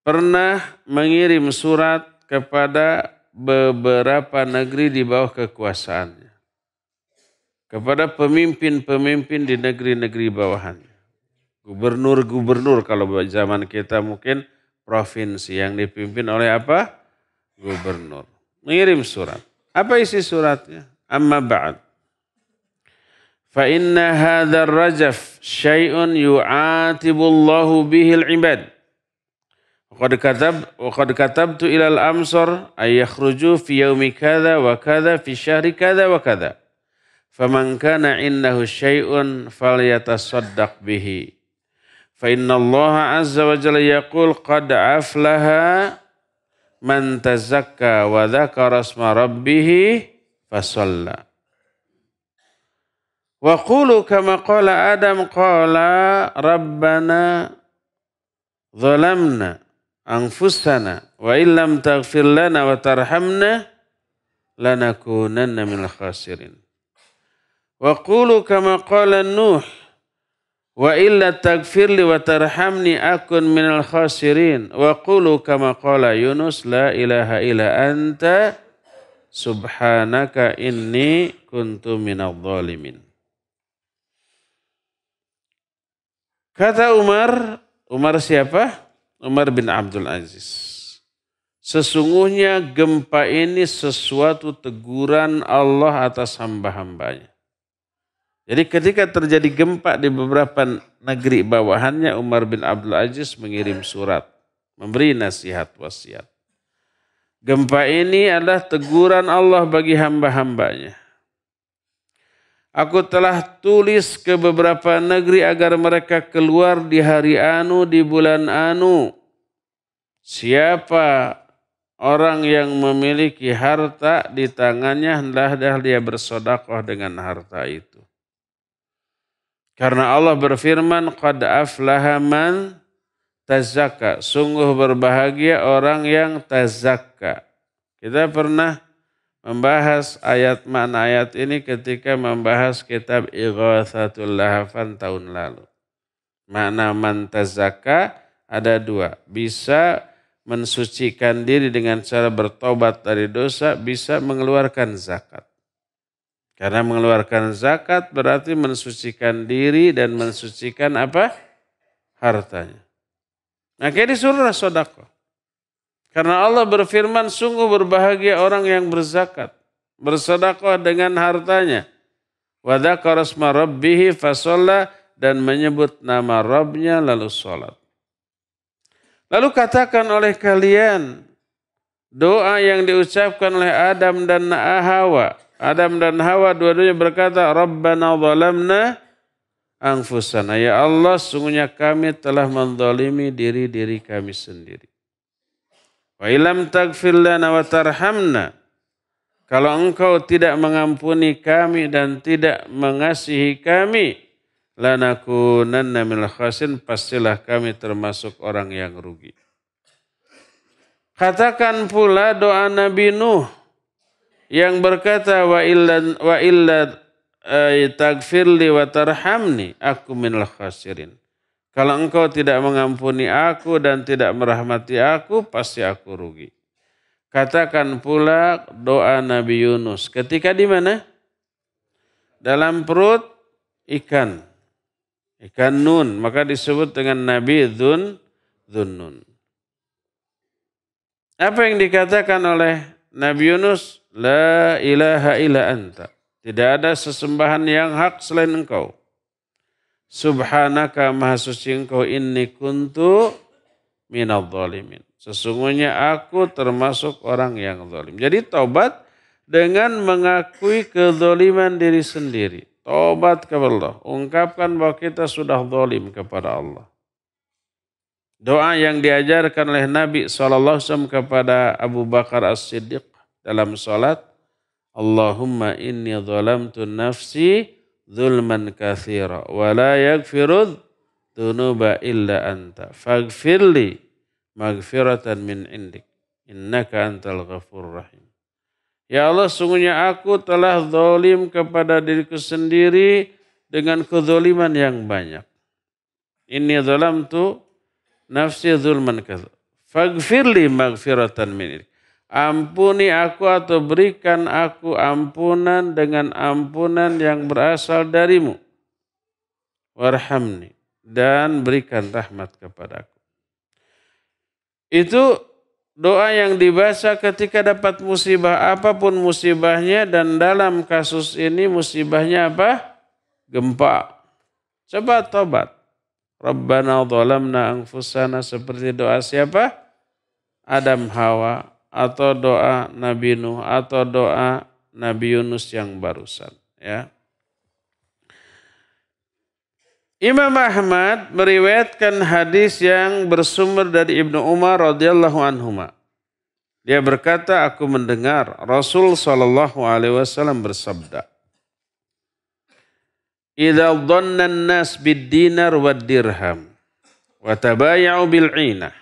pernah mengirim surat kepada beberapa negeri di bawah kekuasaannya kepada pemimpin-pemimpin di negeri-negeri bawahannya. Gubernur-gubernur kalau zaman kita mungkin provinsi yang dipimpin oleh apa? Gubernur. Mengirim surat. Apa isi suratnya? Amma ba'd. Fa inna hadzal rajaf syai'un yu'atibu Allahu bihi al-ibad. Qad katab wa qad katabtu ila al-amsar ay yakhruju fi yaumi kadza wa kadza fi syahri kadza wa kadza. Faman kana innahu syai'un falyatasaddaq bihi. Fa inna Allah azza wa jalla yaqul qad aflaha man tazakka wa dzakara asma rabbih fasalla. Wa qulu kama qala Adam qala rabbana zalamna anfusana wa illam taghfir lana wa tarhamna lanakunanna minal khasirin. Wa qulu kama qala Nuh wa illa tagfirli wa tarhamni akun minal khasirin. Wa qulu kama qala Yunus la ilaha illa anta subhanaka inni kuntu minal zalimin. Kata Umar, Umar siapa? Umar bin Abdul Aziz. Sesungguhnya gempa ini sesuatu teguran Allah atas hamba-hambanya. Jadi ketika terjadi gempa di beberapa negeri bawahannya Umar bin Abdul Aziz mengirim surat. Memberi nasihat wasiat. Gempa ini adalah teguran Allah bagi hamba-hambanya. Aku telah tulis ke beberapa negeri agar mereka keluar di hari anu, di bulan anu. Siapa orang yang memiliki harta di tangannya, hendaklah dia bersodakoh dengan harta itu. Karena Allah berfirman, Qad aflaha man tazakka. Sungguh berbahagia orang yang tazakka. Kita pernah membahas ayat mana ayat ini ketika membahas kitab Ighathatul Lahafan tahun lalu. Makna man tazakka ada dua. Bisa mensucikan diri dengan cara bertobat dari dosa, bisa mengeluarkan zakat. Karena mengeluarkan zakat berarti mensucikan diri dan mensucikan apa? Hartanya. Maka disuruh sodako. Karena Allah berfirman, sungguh berbahagia orang yang berzakat. Bersedekah dengan hartanya. Wadakar asma rabbihi fasolla dan menyebut nama Rabbnya lalu sholat. Lalu katakan oleh kalian, doa yang diucapkan oleh Adam dan Hawa. Adam dan Hawa dua-duanya berkata, Rabbana zalamna anfusana. Ya Allah, sungguhnya kami telah mendolimi diri-diri kami sendiri. Wa ilam tagfir lana wa tarhamna. Kalau engkau tidak mengampuni kami dan tidak mengasihi kami, lanakunanna minal khasin, pastilah kami termasuk orang yang rugi. Katakan pula doa Nabi Nuh yang berkata wa illa wa illa eh, tagfirli wa tarhamni aku minal khasirin. Kalau engkau tidak mengampuni aku dan tidak merahmati aku, pasti aku rugi. Katakan pula doa Nabi Yunus. Ketika di mana? Dalam perut ikan. Ikan nun. Maka disebut dengan Nabi Dhun, Dhun Nun. Apa yang dikatakan oleh Nabi Yunus? La ilaha illa anta. Tidak ada sesembahan yang hak selain engkau. Subhanaka maha suci engkau inni kuntu minal zalimin. Sesungguhnya aku termasuk orang yang zalim. Jadi tobat dengan mengakui kezaliman diri sendiri. Tobat kepada Allah. Ungkapkan bahwa kita sudah zalim kepada Allah. Doa yang diajarkan oleh Nabi SAW kepada Abu Bakar As-Siddiq dalam salat. Allahumma inni zalamtu nafsi zulman kathira wa la yaghfiru dhunuba illa anta faghfirli maghfiratan min indik innaka antal ghafur rahim Ya Allah sungguhnya aku telah zalim kepada diriku sendiri dengan kezoliman yang banyak. Ini zalam tu nafsi zulman kathira. Faghfirli maghfiratan min indik. Ampuni aku atau berikan aku ampunan dengan ampunan yang berasal darimu. Warhamni. Dan berikan rahmat kepadaku. Itu doa yang dibaca ketika dapat musibah apa pun musibahnya dan dalam kasus ini musibahnya apa? Gempa. Coba tobat. Rabbana dhalamna anfusana seperti doa siapa? Adam Hawa atau doa Nabi Nuh atau doa Nabi Yunus yang barusan ya. Imam Ahmad meriwayatkan hadis yang bersumber dari Ibnu Umar radhiyallahu anhu. Dia berkata, aku mendengar Rasul sallallahu alaihi wasallam bersabda, "Idza dhanna an-nas bid-dinar wad-dirham wa tabaya'u bil-'inah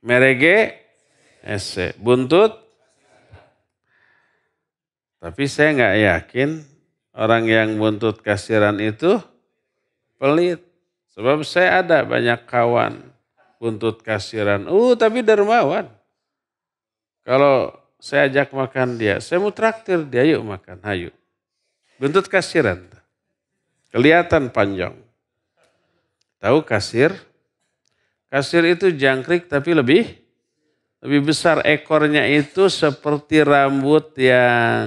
merege ese buntut? Tapi saya nggak yakin orang yang buntut kasiran itu pelit. Sebab saya ada banyak kawan buntut kasiran. Uh tapi dermawan. Kalau saya ajak makan dia saya mau traktir dia yuk makan. Hayu buntut kasiran. Kelihatan panjang. Tahu kasir Kasir itu jangkrik tapi lebih lebih besar ekornya itu seperti rambut yang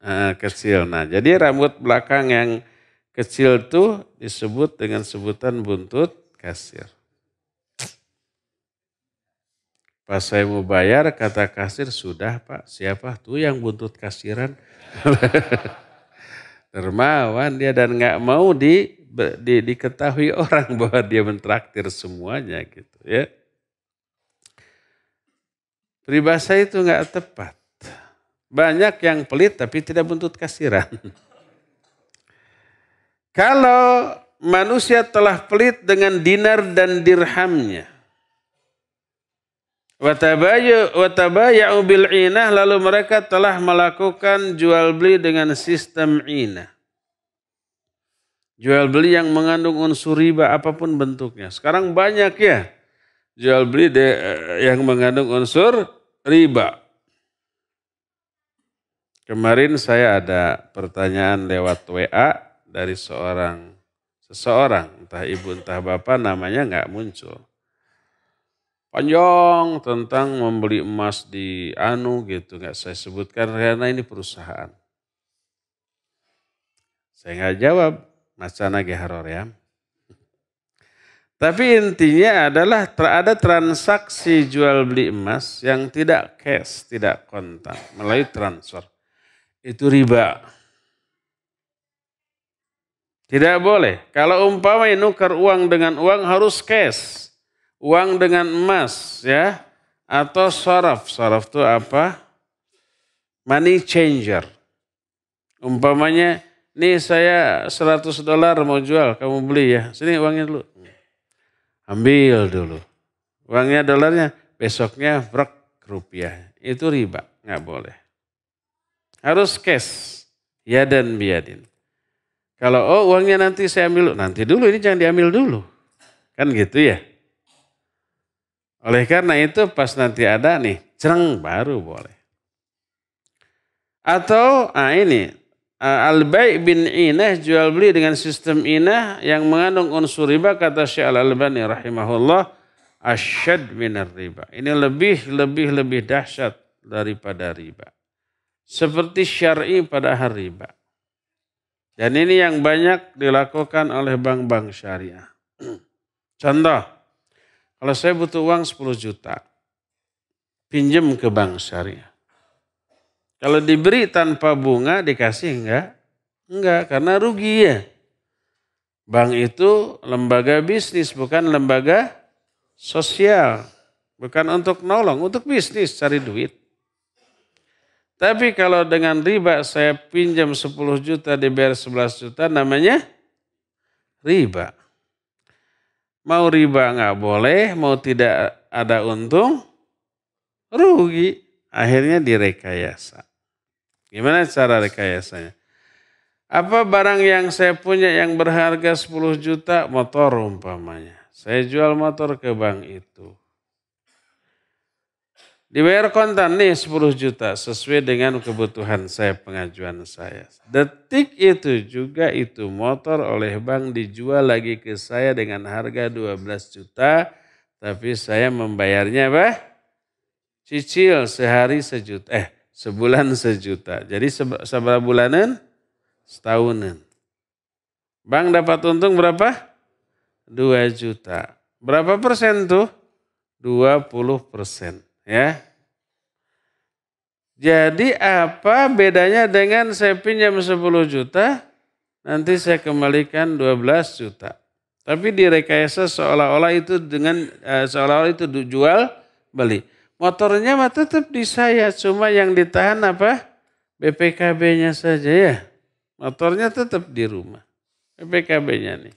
uh, kecil. Nah, jadi rambut belakang yang kecil itu disebut dengan sebutan buntut kasir. Pas saya mau bayar, kata kasir, sudah pak, siapa tuh yang buntut kasiran? Dermawan dia dan nggak mau di di, diketahui orang bahwa dia mentraktir semuanya gitu ya. Peribahasa itu nggak tepat. Banyak yang pelit tapi tidak buntut kasiran. Kalau manusia telah pelit dengan dinar dan dirhamnya. Watabaya'u bil inah lalu mereka telah melakukan jual beli dengan sistem inah. Jual beli yang mengandung unsur riba apa pun bentuknya. Sekarang banyak ya jual beli eh, yang mengandung unsur riba. Kemarin saya ada pertanyaan lewat WA dari seorang seseorang, entah ibu entah bapak namanya nggak muncul. Panjang tentang membeli emas di anu gitu, nggak saya sebutkan karena ini perusahaan. Saya nggak jawab, macana ya. Tapi intinya adalah ada transaksi jual beli emas yang tidak cash, tidak kontak, melalui transfer. Itu riba. Tidak boleh. Kalau umpama nukar uang dengan uang harus cash. Uang dengan emas ya. Atau saraf. Saraf itu apa? Money changer. Umpamanya, nih saya 100 dolar mau jual, kamu beli ya. Sini uangnya dulu. Ambil dulu. Uangnya dolarnya, besoknya brok rupiah. Itu riba, nggak boleh. Harus cash. Ya dan biadin. Kalau oh uangnya nanti saya ambil, nanti dulu ini jangan diambil dulu. Kan gitu ya. Oleh karena itu pas nanti ada nih, cereng baru boleh. Atau ah ini, Al-Bai' bin Inah jual beli dengan sistem Inah yang mengandung unsur riba kata Syekh Al-Albani rahimahullah asyad minar riba. Ini lebih lebih lebih dahsyat daripada riba. Seperti syar'i pada hari riba. Dan ini yang banyak dilakukan oleh bank-bank syariah. Contoh, kalau saya butuh uang 10 juta, pinjam ke bank syariah. Kalau diberi tanpa bunga dikasih enggak? Enggak, karena rugi ya. Bank itu lembaga bisnis, bukan lembaga sosial. Bukan untuk nolong, untuk bisnis, cari duit. Tapi kalau dengan riba saya pinjam 10 juta dibayar 11 juta namanya riba. Mau riba nggak boleh, mau tidak ada untung, rugi. Akhirnya direkayasa. Gimana cara rekayasanya? Apa barang yang saya punya yang berharga 10 juta, motor umpamanya. Saya jual motor ke bank itu. Dibayar kontan nih 10 juta sesuai dengan kebutuhan saya, pengajuan saya. Detik itu juga itu motor oleh bank dijual lagi ke saya dengan harga 12 juta. Tapi saya membayarnya apa? Cicil sehari sejuta. Eh sebulan sejuta. Jadi seberapa bulanan? Setahunan. Bank dapat untung berapa? 2 juta. Berapa persen tuh? 20 persen ya. Jadi apa bedanya dengan saya pinjam 10 juta, nanti saya kembalikan 12 juta. Tapi direkayasa seolah-olah itu dengan eh, seolah-olah itu jual beli. Motornya mah tetap di saya, cuma yang ditahan apa? BPKB-nya saja ya. Motornya tetap di rumah. BPKB-nya nih.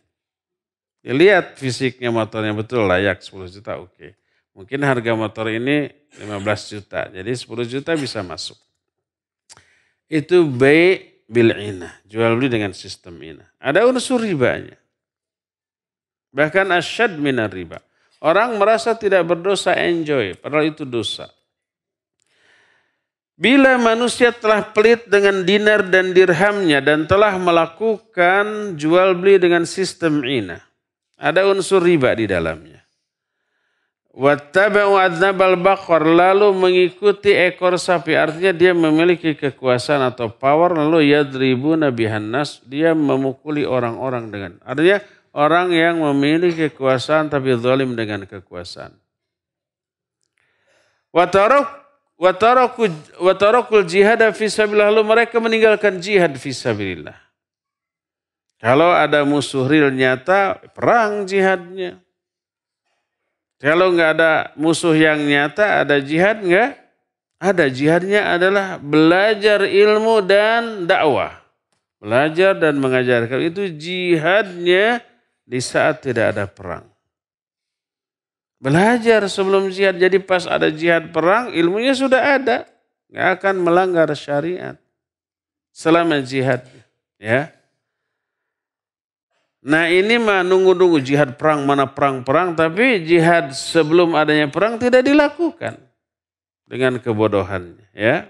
Dilihat fisiknya motornya betul layak 10 juta oke. Okay. Mungkin harga motor ini 15 juta. Jadi 10 juta bisa masuk. Itu baik bil ina. Jual beli dengan sistem ina. Ada unsur ribanya. Bahkan asyad minar riba. Orang merasa tidak berdosa enjoy. Padahal itu dosa. Bila manusia telah pelit dengan dinar dan dirhamnya dan telah melakukan jual beli dengan sistem ina. Ada unsur riba di dalamnya. Wattaba'u adnabal bakor lalu mengikuti ekor sapi artinya dia memiliki kekuasaan atau power lalu yadribu nabihan nas dia memukuli orang-orang dengan artinya orang yang memiliki kekuasaan tapi zalim dengan kekuasaan. Watarok watarakul jihad fi sabilillah lalu mereka meninggalkan jihad fi sabilillah. Kalau ada musuh real nyata perang jihadnya. Kalau nggak ada musuh yang nyata, ada jihad nggak? Ada jihadnya adalah belajar ilmu dan dakwah. Belajar dan mengajarkan itu jihadnya di saat tidak ada perang. Belajar sebelum jihad. Jadi pas ada jihad perang ilmunya sudah ada. Nggak akan melanggar syariat. Selama jihad. Ya. Nah ini mah nunggu-nunggu jihad perang mana perang-perang tapi jihad sebelum adanya perang tidak dilakukan dengan kebodohannya ya.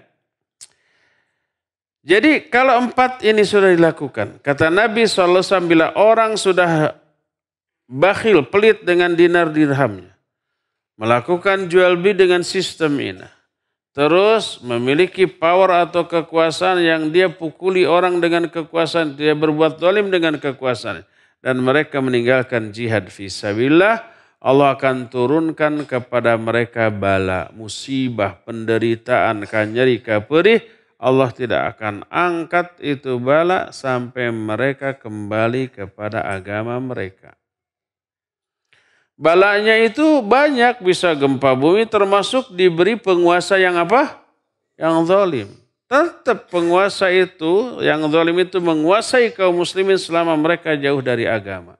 Jadi kalau empat ini sudah dilakukan kata Nabi SAW bila orang sudah bakhil pelit dengan dinar dirhamnya melakukan jual beli dengan sistem ini terus memiliki power atau kekuasaan yang dia pukuli orang dengan kekuasaan dia berbuat zalim dengan kekuasaan dan mereka meninggalkan jihad fisabilillah, Allah akan turunkan kepada mereka bala, musibah, penderitaan, kanyeri, kaperih. Allah tidak akan angkat itu bala sampai mereka kembali kepada agama mereka. Balanya itu banyak bisa gempa bumi termasuk diberi penguasa yang apa? Yang zalim. Tetap penguasa itu, yang zalim itu menguasai kaum muslimin selama mereka jauh dari agama.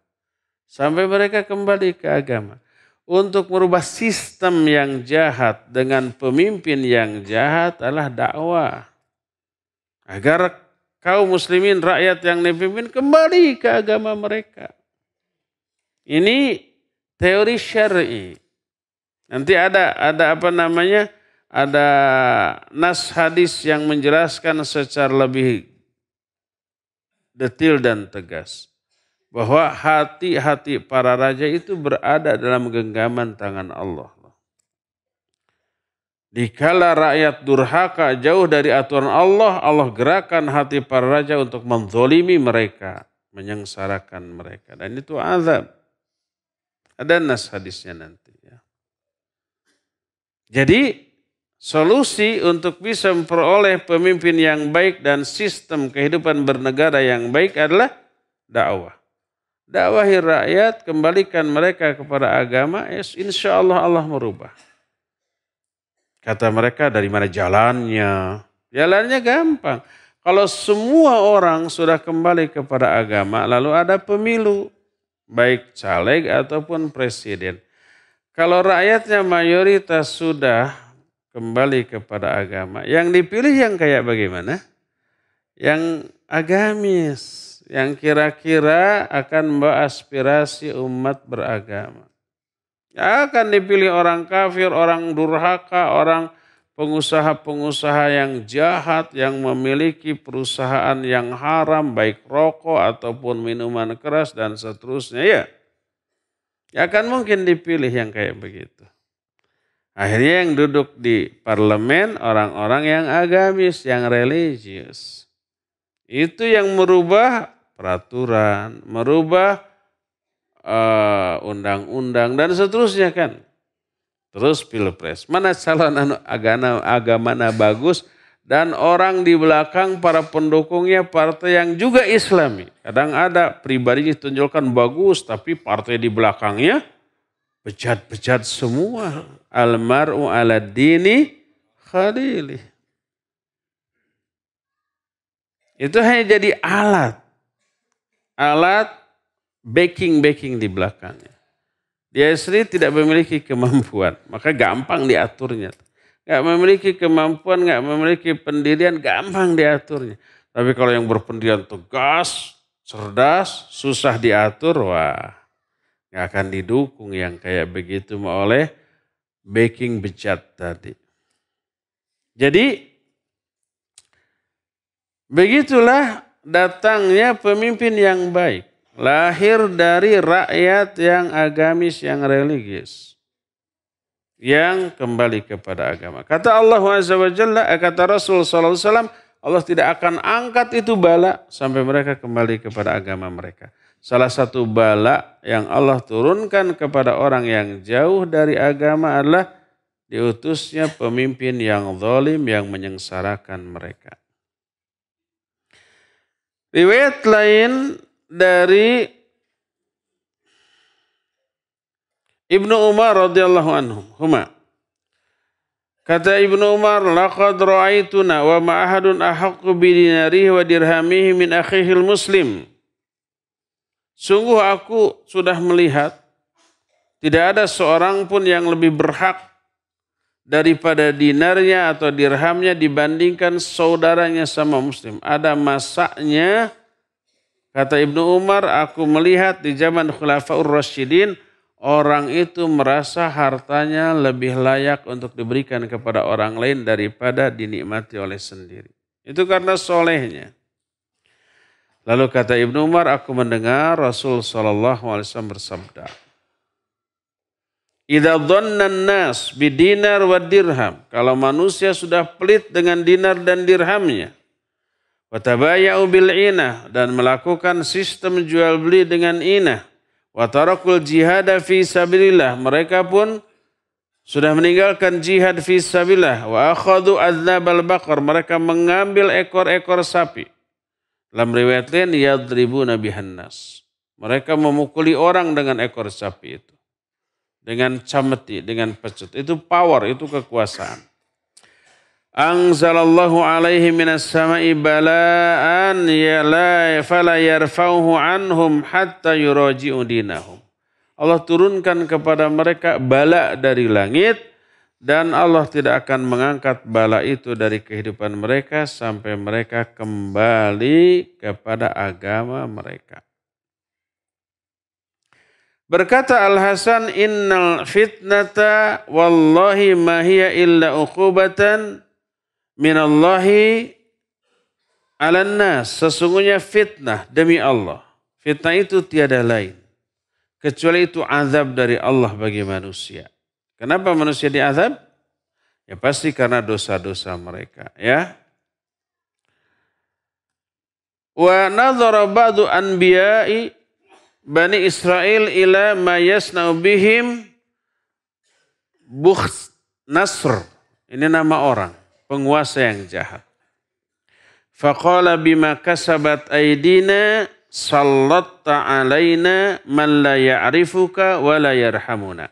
Sampai mereka kembali ke agama. Untuk merubah sistem yang jahat dengan pemimpin yang jahat adalah dakwah. Agar kaum muslimin rakyat yang dipimpin kembali ke agama mereka. Ini teori syar'i. Nanti ada ada apa namanya? ada nas hadis yang menjelaskan secara lebih detail dan tegas bahwa hati-hati para raja itu berada dalam genggaman tangan Allah. Dikala rakyat durhaka jauh dari aturan Allah, Allah gerakan hati para raja untuk menzolimi mereka, menyengsarakan mereka. Dan itu azab. Ada nas hadisnya nanti. Ya. Jadi Solusi untuk bisa memperoleh pemimpin yang baik dan sistem kehidupan bernegara yang baik adalah dakwah. Dakwahi rakyat, kembalikan mereka kepada agama, insya Allah Allah merubah. Kata mereka dari mana jalannya? Jalannya gampang. Kalau semua orang sudah kembali kepada agama, lalu ada pemilu, baik caleg ataupun presiden. Kalau rakyatnya mayoritas sudah kembali kepada agama. Yang dipilih yang kayak bagaimana? Yang agamis, yang kira-kira akan membawa aspirasi umat beragama. Ya akan dipilih orang kafir, orang durhaka, orang pengusaha-pengusaha yang jahat, yang memiliki perusahaan yang haram, baik rokok ataupun minuman keras dan seterusnya. Ya, ya akan mungkin dipilih yang kayak begitu. Akhirnya yang duduk di parlemen orang-orang yang agamis, yang religius. Itu yang merubah peraturan, merubah eh, undang-undang uh, dan seterusnya kan. Terus pilpres. Mana calon anu agama, agamana bagus dan orang di belakang para pendukungnya partai yang juga islami. Kadang ada pribadi ditunjukkan bagus tapi partai di belakangnya bejat-bejat semua Almar'u ala dini khalili. Itu hanya jadi alat. Alat backing-backing di belakangnya. Dia sendiri tidak memiliki kemampuan, maka gampang diaturnya. Gak memiliki kemampuan, gak memiliki pendirian, gampang diaturnya. Tapi kalau yang berpendirian tegas, cerdas, susah diatur, wah gak akan didukung yang kayak begitu oleh baking bejat tadi. Jadi begitulah datangnya pemimpin yang baik. Lahir dari rakyat yang agamis, yang religius. Yang kembali kepada agama. Kata Allah SWT, kata Rasul SAW, Allah tidak akan angkat itu bala sampai mereka kembali kepada agama mereka. Salah satu bala yang Allah turunkan kepada orang yang jauh dari agama adalah diutusnya pemimpin yang zalim yang menyengsarakan mereka. Riwayat lain dari Ibnu Umar radhiyallahu anhu, huma. Kata Ibnu Umar, laqad ra'aituna wa ma'ahadun ahaqqu bidinarihi wa dirhamihi min akhihil muslim. Sungguh aku sudah melihat tidak ada seorang pun yang lebih berhak daripada dinarnya atau dirhamnya dibandingkan saudaranya sama muslim. Ada masaknya, kata Ibnu Umar, aku melihat di zaman Khulafaur Rasyidin, orang itu merasa hartanya lebih layak untuk diberikan kepada orang lain daripada dinikmati oleh sendiri. Itu karena solehnya. Lalu kata Ibnu Umar, aku mendengar Rasul SAW bersabda, Ida nas bidinar wa dirham. Kalau manusia sudah pelit dengan dinar dan dirhamnya. Watabaya'u bil inah. Dan melakukan sistem jual beli dengan inah Watarakul jihada fi sabilillah. Mereka pun sudah meninggalkan jihad fi sabilillah. Wa akhadu adnabal bakar. Mereka mengambil ekor-ekor sapi. Dalam riwayat lain, yadribu nabi hannas. Mereka memukuli orang dengan ekor sapi itu. Dengan cameti, dengan pecut. Itu power, itu kekuasaan anzalallahu alaihi minas sama'i bala'an ya la fala yarfa'uhu anhum hatta yuraji'u dinahum. Allah turunkan kepada mereka bala dari langit dan Allah tidak akan mengangkat bala itu dari kehidupan mereka sampai mereka kembali kepada agama mereka. Berkata Al-Hasan, innal fitnata wallahi ma hiya illa uqubatan minallahi ala nas. Sesungguhnya fitnah demi Allah. Fitnah itu tiada lain. Kecuali itu azab dari Allah bagi manusia. Kenapa manusia diazab? Ya pasti karena dosa-dosa mereka. Ya. Wa nadhara ba'du anbiya'i Bani Israel ila ma yasna'u bihim Bukhs Nasr. Ini nama orang penguasa yang jahat. Faqala bima kasabat aidina sallatta alaina man la ya'rifuka wa la yarhamuna.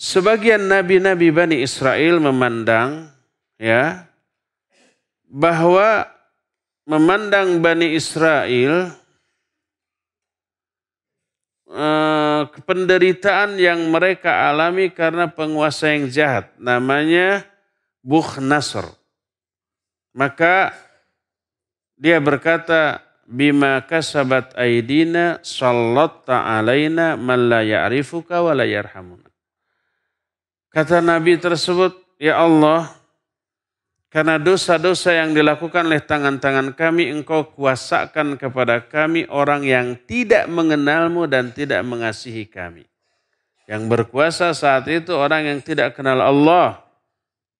Sebagian nabi-nabi Bani Israel memandang ya bahwa memandang Bani Israel eh, penderitaan yang mereka alami karena penguasa yang jahat namanya Bukh Nasr. Maka dia berkata, bima kasabat aidina sallatta alaina man la ya'rifuka wa la yarhamuna. Kata Nabi tersebut, ya Allah, karena dosa-dosa yang dilakukan oleh tangan-tangan kami, engkau kuasakan kepada kami orang yang tidak mengenalmu dan tidak mengasihi kami. Yang berkuasa saat itu orang yang tidak kenal Allah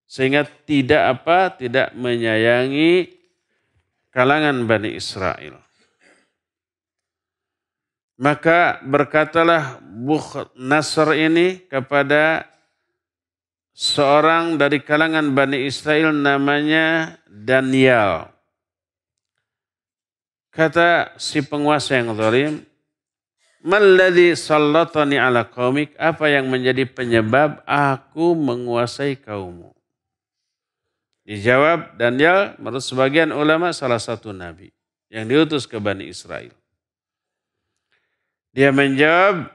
sehingga tidak apa tidak menyayangi kalangan Bani Israel. Maka berkatalah Bukh Nasr ini kepada seorang dari kalangan Bani Israel namanya Daniel. Kata si penguasa yang zalim, Malladhi sallatani ala qaumik, apa yang menjadi penyebab aku menguasai kaummu? Dijawab Daniel menurut sebagian ulama salah satu nabi yang diutus ke Bani Israel. Dia menjawab,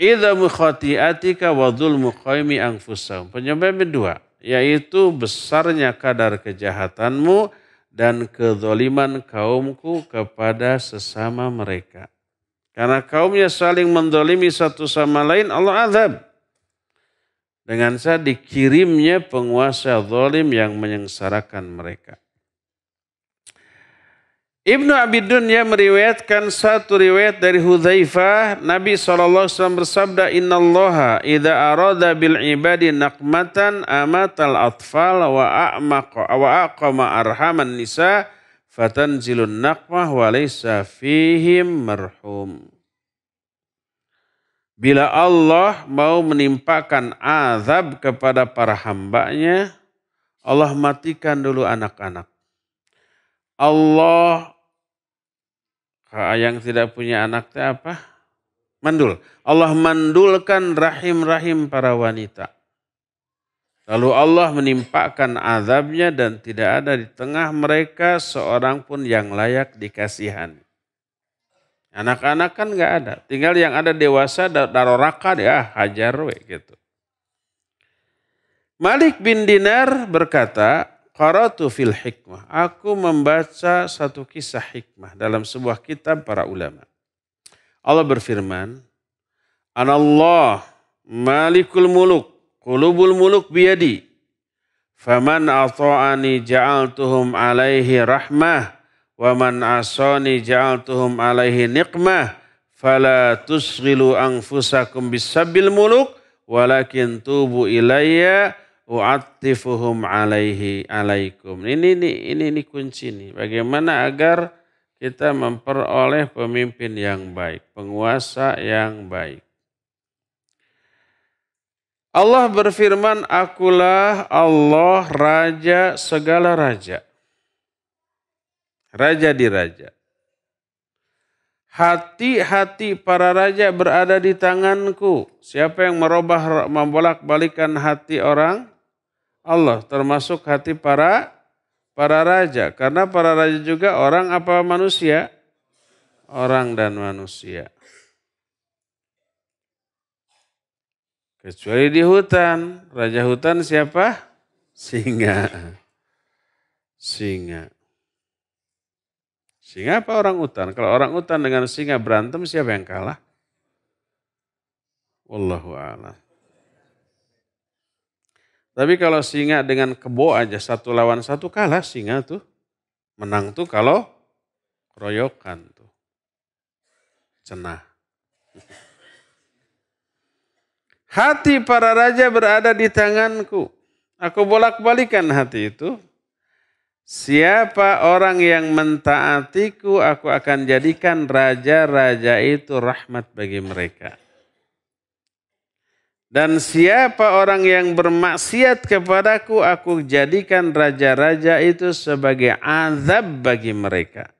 Idhamu khati'atika wa dhulmu qaimi anfusahum. Penyebab kedua, yaitu besarnya kadar kejahatanmu dan kezoliman kaumku kepada sesama mereka. Karena kaumnya saling mendolimi satu sama lain, Allah azab dengan saya dikirimnya penguasa zalim yang menyengsarakan mereka. Ibnu Abi Dunya meriwayatkan satu riwayat dari Hudzaifah, Nabi SAW bersabda, Inna Allah idha arada bil ibadi naqmatan amatal atfal wa a'maqa wa aqama arhaman nisa fatanzilun naqmah wa laysa fihim marhum. Bila Allah mau menimpakan azab kepada para hambanya, Allah matikan dulu anak-anak. Allah yang tidak punya anak itu apa? Mandul. Allah mandulkan rahim-rahim para wanita. Lalu Allah menimpakan azabnya dan tidak ada di tengah mereka seorang pun yang layak dikasihani. Anak-anak kan nggak ada. Tinggal yang ada dewasa daroraka ya hajar we gitu. Malik bin Dinar berkata, Qaratu fil hikmah. Aku membaca satu kisah hikmah dalam sebuah kitab para ulama. Allah berfirman, Anallah malikul muluk Qulubul muluk biyadi. Faman ata'ani ja'altuhum alaihi rahmah. Wa man asani ja'altuhum alaihi niqmah. Fala tusghilu anfusakum bisabil muluk. Walakin tubu ilayya u'attifuhum alaihi alaikum. Ini, ini, ini, ini kunci nih. Bagaimana agar kita memperoleh pemimpin yang baik, penguasa yang baik. Allah berfirman, Akulah Allah Raja segala Raja. Raja di Raja. Hati-hati para raja berada di tanganku. Siapa yang merubah, membolak-balikan hati orang? Allah, termasuk hati para para raja. Karena para raja juga orang apa manusia? Orang dan manusia. Kecuali di hutan. Raja hutan siapa? Singa. Singa. Singa apa orang hutan? Kalau orang hutan dengan singa berantem siapa yang kalah? Wallahu a'lam. Tapi kalau singa dengan kebo aja satu lawan satu kalah singa tuh. Menang tuh kalau keroyokan tuh. Cenah. Hati para raja berada di tanganku. Aku bolak-balikan hati itu. Siapa orang yang mentaatiku, aku akan jadikan raja-raja itu rahmat bagi mereka. Dan siapa orang yang bermaksiat kepadaku, aku jadikan raja-raja itu sebagai azab bagi mereka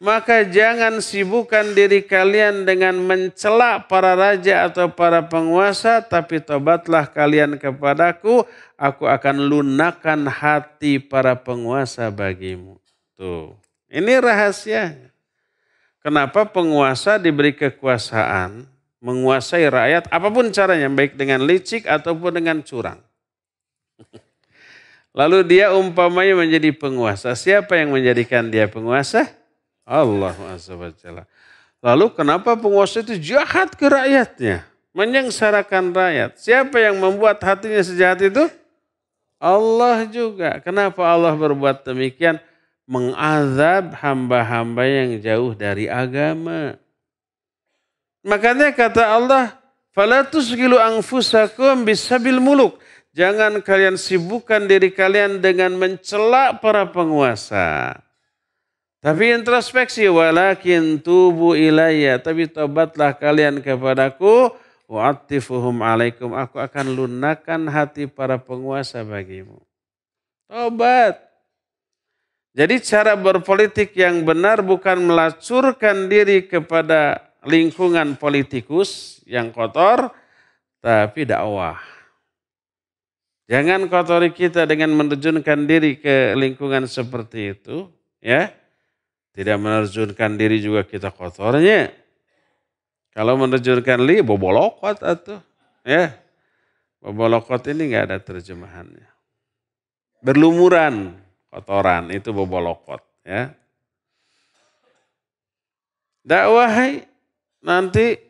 maka jangan sibukkan diri kalian dengan mencela para raja atau para penguasa, tapi tobatlah kalian kepadaku, aku akan lunakan hati para penguasa bagimu. Tuh, ini rahasianya. Kenapa penguasa diberi kekuasaan menguasai rakyat apa pun caranya, baik dengan licik ataupun dengan curang. Lalu dia umpamanya menjadi penguasa. Siapa yang menjadikan dia penguasa? Allah SWT. Lalu kenapa penguasa itu jahat ke rakyatnya? Menyengsarakan rakyat. Siapa yang membuat hatinya sejahat itu? Allah juga. Kenapa Allah berbuat demikian? Mengazab hamba-hamba yang jauh dari agama. Makanya kata Allah, Fala tusgilu anfusakum bisabil muluk. Jangan kalian sibukkan diri kalian dengan mencela para penguasa. Tapi introspeksi walakin tubu ilayya. Tapi tobatlah kalian kepadaku. Wa'atifuhum alaikum. Aku akan lunakan hati para penguasa bagimu. Tobat. Jadi cara berpolitik yang benar bukan melacurkan diri kepada lingkungan politikus yang kotor, tapi dakwah. Jangan kotori kita dengan menerjunkan diri ke lingkungan seperti itu, ya. Tidak menerjunkan diri juga kita kotornya. Kalau menerjunkan li, bobolokot atau ya. Bobolokot ini nggak ada terjemahannya. Berlumuran kotoran itu bobolokot ya. Dakwahai nanti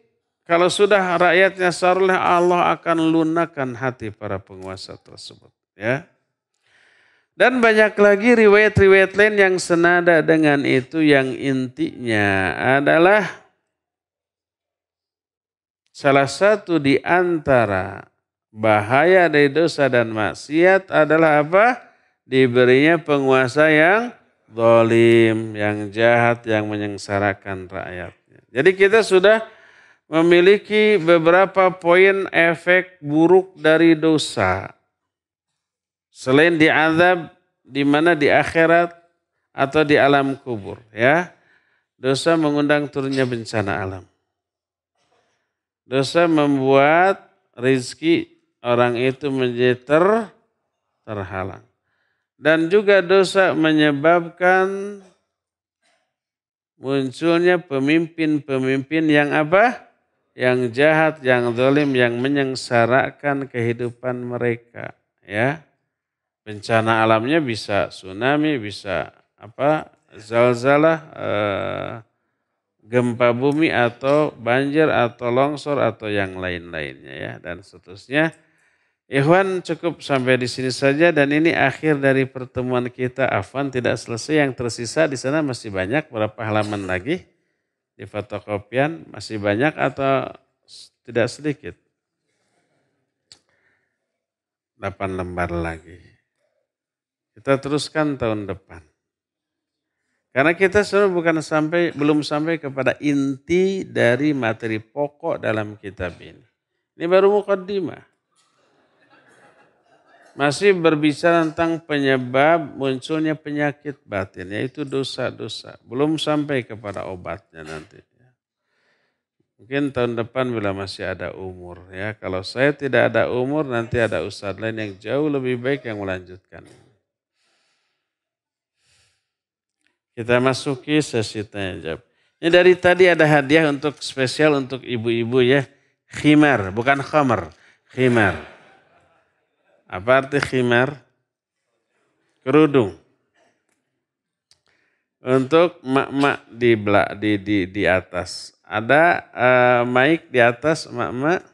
kalau sudah rakyatnya saleh Allah akan lunakan hati para penguasa tersebut ya. Dan banyak lagi riwayat-riwayat lain yang senada dengan itu yang intinya adalah salah satu di antara bahaya dari dosa dan maksiat adalah apa? Diberinya penguasa yang zalim, yang jahat, yang menyengsarakan rakyatnya. Jadi kita sudah memiliki beberapa poin efek buruk dari dosa. Selain di azab di mana di akhirat atau di alam kubur ya. Dosa mengundang turunnya bencana alam. Dosa membuat rizki orang itu menjadi ter, terhalang. Dan juga dosa menyebabkan munculnya pemimpin-pemimpin yang apa? Yang jahat, yang zalim, yang menyengsarakan kehidupan mereka. Ya, bencana alamnya bisa tsunami, bisa apa? Zalzalah, eh, gempa bumi atau banjir atau longsor atau yang lain-lainnya ya dan seterusnya. Ikhwan cukup sampai di sini saja dan ini akhir dari pertemuan kita. Afwan tidak selesai yang tersisa di sana masih banyak berapa halaman lagi di fotokopian masih banyak atau tidak sedikit? 8 lembar lagi. Kita teruskan tahun depan. Karena kita sebenarnya bukan sampai belum sampai kepada inti dari materi pokok dalam kitab ini. Ini baru mukaddimah masih berbicara tentang penyebab munculnya penyakit batin, yaitu dosa-dosa. Belum sampai kepada obatnya nanti. Mungkin tahun depan bila masih ada umur ya. Kalau saya tidak ada umur, nanti ada ustadz lain yang jauh lebih baik yang melanjutkan. Kita masuki sesi tanya jawab. Ini dari tadi ada hadiah untuk spesial untuk ibu-ibu ya. Khimar, bukan khamar. Khimar. Apa arti khimar? Kerudung. Untuk mak-mak di, di, di, di atas. Ada uh, mic di atas mak-mak?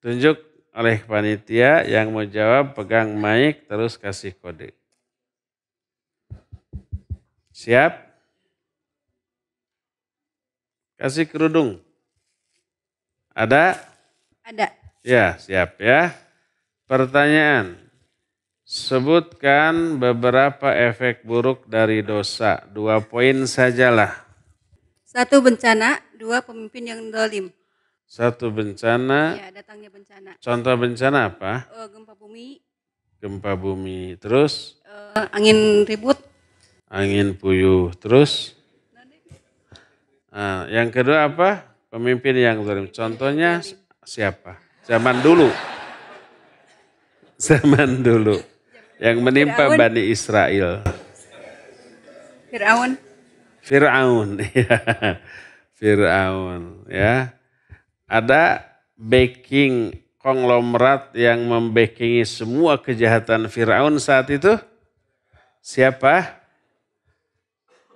Tunjuk oleh panitia yang mau jawab pegang mic terus kasih kode. Siap? Kasih kerudung. Ada? Ada. Ya, siap ya. Pertanyaan, sebutkan beberapa efek buruk dari dosa. Dua poin sajalah. Satu bencana, dua pemimpin yang dolim. Satu bencana. Ya, datangnya bencana. Contoh bencana apa? Uh, gempa bumi. Gempa bumi. Terus? Uh, angin ribut. Angin puyuh. Terus? Nah, yang kedua apa? Pemimpin yang dolim. Contohnya siapa? Zaman dulu zaman dulu yang menimpa Fir'aun. Bani Israel. Fir'aun. Fir'aun, ya. Fir'aun, ya. Ada backing konglomerat yang membackingi semua kejahatan Fir'aun saat itu. Siapa?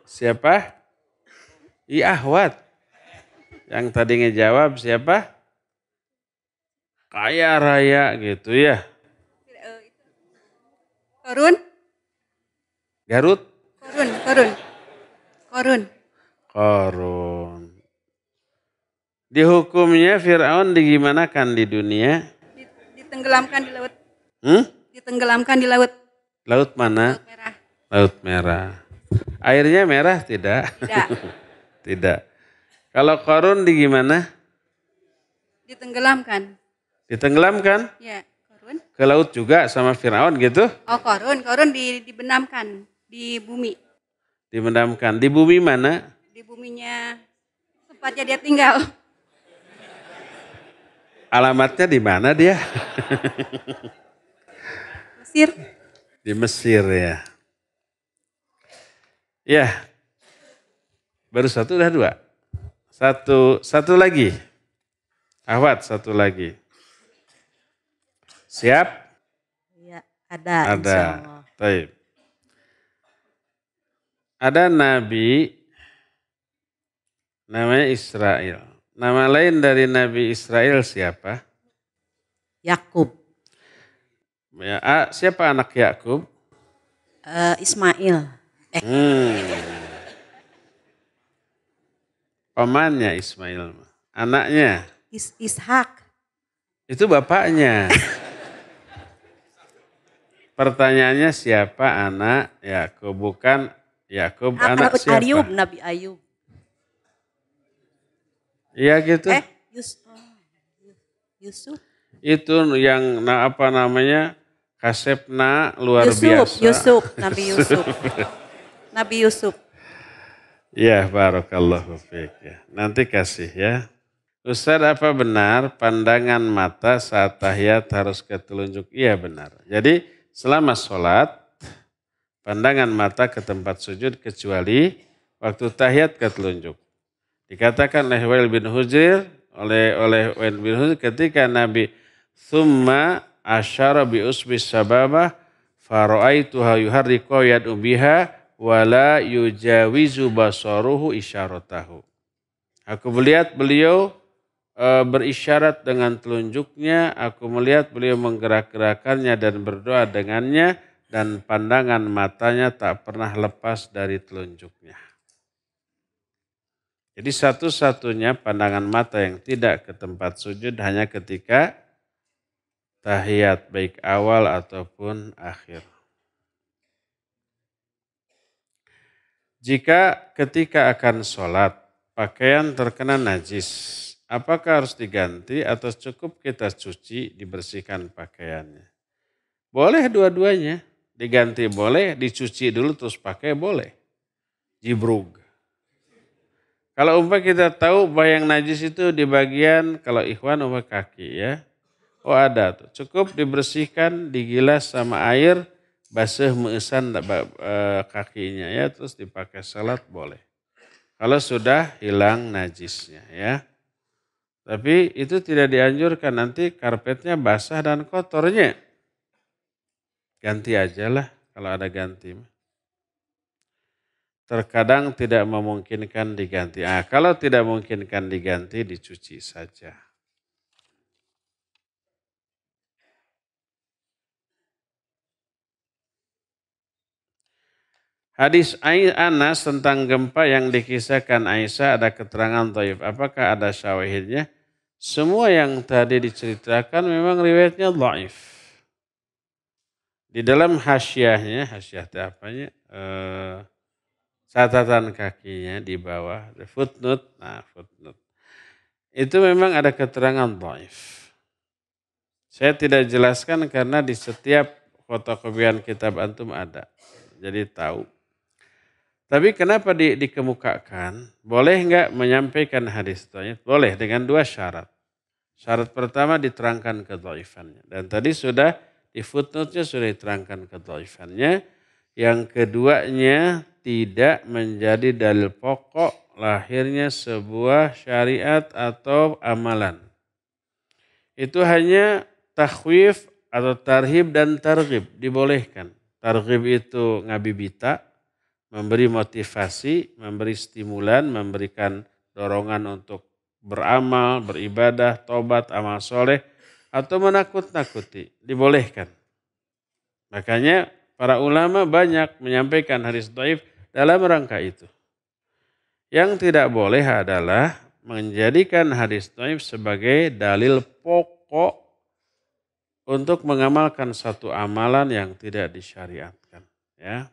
Siapa? I Ahwat. Yang tadi ngejawab siapa? Kaya raya gitu ya. Korun? Garut? Korun, korun. Korun. Korun. Dihukumnya Fir'aun digimanakan di dunia? Ditenggelamkan di laut. Hmm? Ditenggelamkan di laut. Laut mana? Laut merah. Laut merah. Airnya merah tidak? Tidak. tidak. Kalau korun di gimana? Ditenggelamkan. Ditenggelamkan? Ya. Ke laut juga sama Firaun gitu? Oh korun, korun di, dibenamkan di bumi. Dibenamkan. Di bumi mana? Di buminya tempatnya dia tinggal. Alamatnya di mana dia? Mesir. Di Mesir ya. Ya. Baru satu udah dua. Satu, satu lagi. Ahwat satu lagi. Siap? Ya, ada. Ada. Baik. Ada nabi namanya Israel. Nama lain dari Nabi Israel siapa? Yakub. Ya, siapa anak Yakub? Uh, Ismail. Hmm. Pamannya Ismail. Anaknya? Is Ishak. Itu bapaknya. Pertanyaannya siapa anak Yakub? Bukan Yakub anak siapa? Ayub, Nabi Ayub. Iya gitu. Eh, Yus, oh, Yusuf. Itu yang nah, apa namanya? Kasepna luar Yusuf, biasa. Yusuf, Nabi Yusuf. Nabi Yusuf. Ya, barakallahu ya. Nanti kasih ya. Ustaz apa benar pandangan mata saat tahiyat harus ke telunjuk? Iya benar. Jadi selama sholat pandangan mata ke tempat sujud kecuali waktu tahiyat ke telunjuk. Dikatakan oleh Wail bin Hujir, oleh oleh Wail bin Hujir ketika Nabi Thumma asyara bi usbi sababah faro'aituha yuharriqo yad'u biha wala yujawizu basaruhu isyaratahu. Aku melihat beliau e, berisyarat dengan telunjuknya, aku melihat beliau menggerak-gerakannya dan berdoa dengannya dan pandangan matanya tak pernah lepas dari telunjuknya. Jadi satu-satunya pandangan mata yang tidak ke tempat sujud hanya ketika tahiyat baik awal ataupun akhir. Jika ketika akan sholat pakaian terkena najis, apakah harus diganti atau cukup kita cuci, dibersihkan pakaiannya? Boleh dua-duanya, diganti boleh, dicuci dulu terus pakai boleh. Jibrug. Kalau umpah kita tahu bayang najis itu di bagian kalau ikhwan umpah kaki ya. Oh ada tuh. Cukup dibersihkan, digilas sama air, basuh meesan eh, kakinya ya, terus dipakai salat boleh. Kalau sudah hilang najisnya ya. Tapi itu tidak dianjurkan nanti karpetnya basah dan kotornya. Ganti aja lah kalau ada ganti. Terkadang tidak memungkinkan diganti. Ah, kalau tidak memungkinkan diganti, dicuci saja. Hadis Anas tentang gempa yang dikisahkan Aisyah ada keterangan taif. Apakah ada syawahidnya? Semua yang tadi diceritakan memang riwayatnya dhaif. Di dalam hasyiahnya, hasyiah itu apanya? Eh, catatan kakinya di bawah, footnote, nah footnote. Itu memang ada keterangan dhaif. Saya tidak jelaskan karena di setiap fotokopian kitab antum ada. Jadi tahu. Tapi kenapa di, dikemukakan? Boleh nggak menyampaikan hadis dhaif? Boleh dengan dua syarat. Syarat pertama diterangkan kedhaifannya. Dan tadi sudah di footnote-nya sudah diterangkan kedhaifannya. Yang keduanya tidak menjadi dalil pokok lahirnya sebuah syariat atau amalan. Itu hanya takhwif atau tarhib dan targhib dibolehkan. Targhib itu ngabibita, memberi motivasi, memberi stimulan, memberikan dorongan untuk beramal, beribadah, tobat, amal soleh, atau menakut-nakuti. Dibolehkan. Makanya para ulama banyak menyampaikan hadis doif dalam rangka itu. Yang tidak boleh adalah menjadikan hadis doif sebagai dalil pokok untuk mengamalkan satu amalan yang tidak disyariatkan. Ya,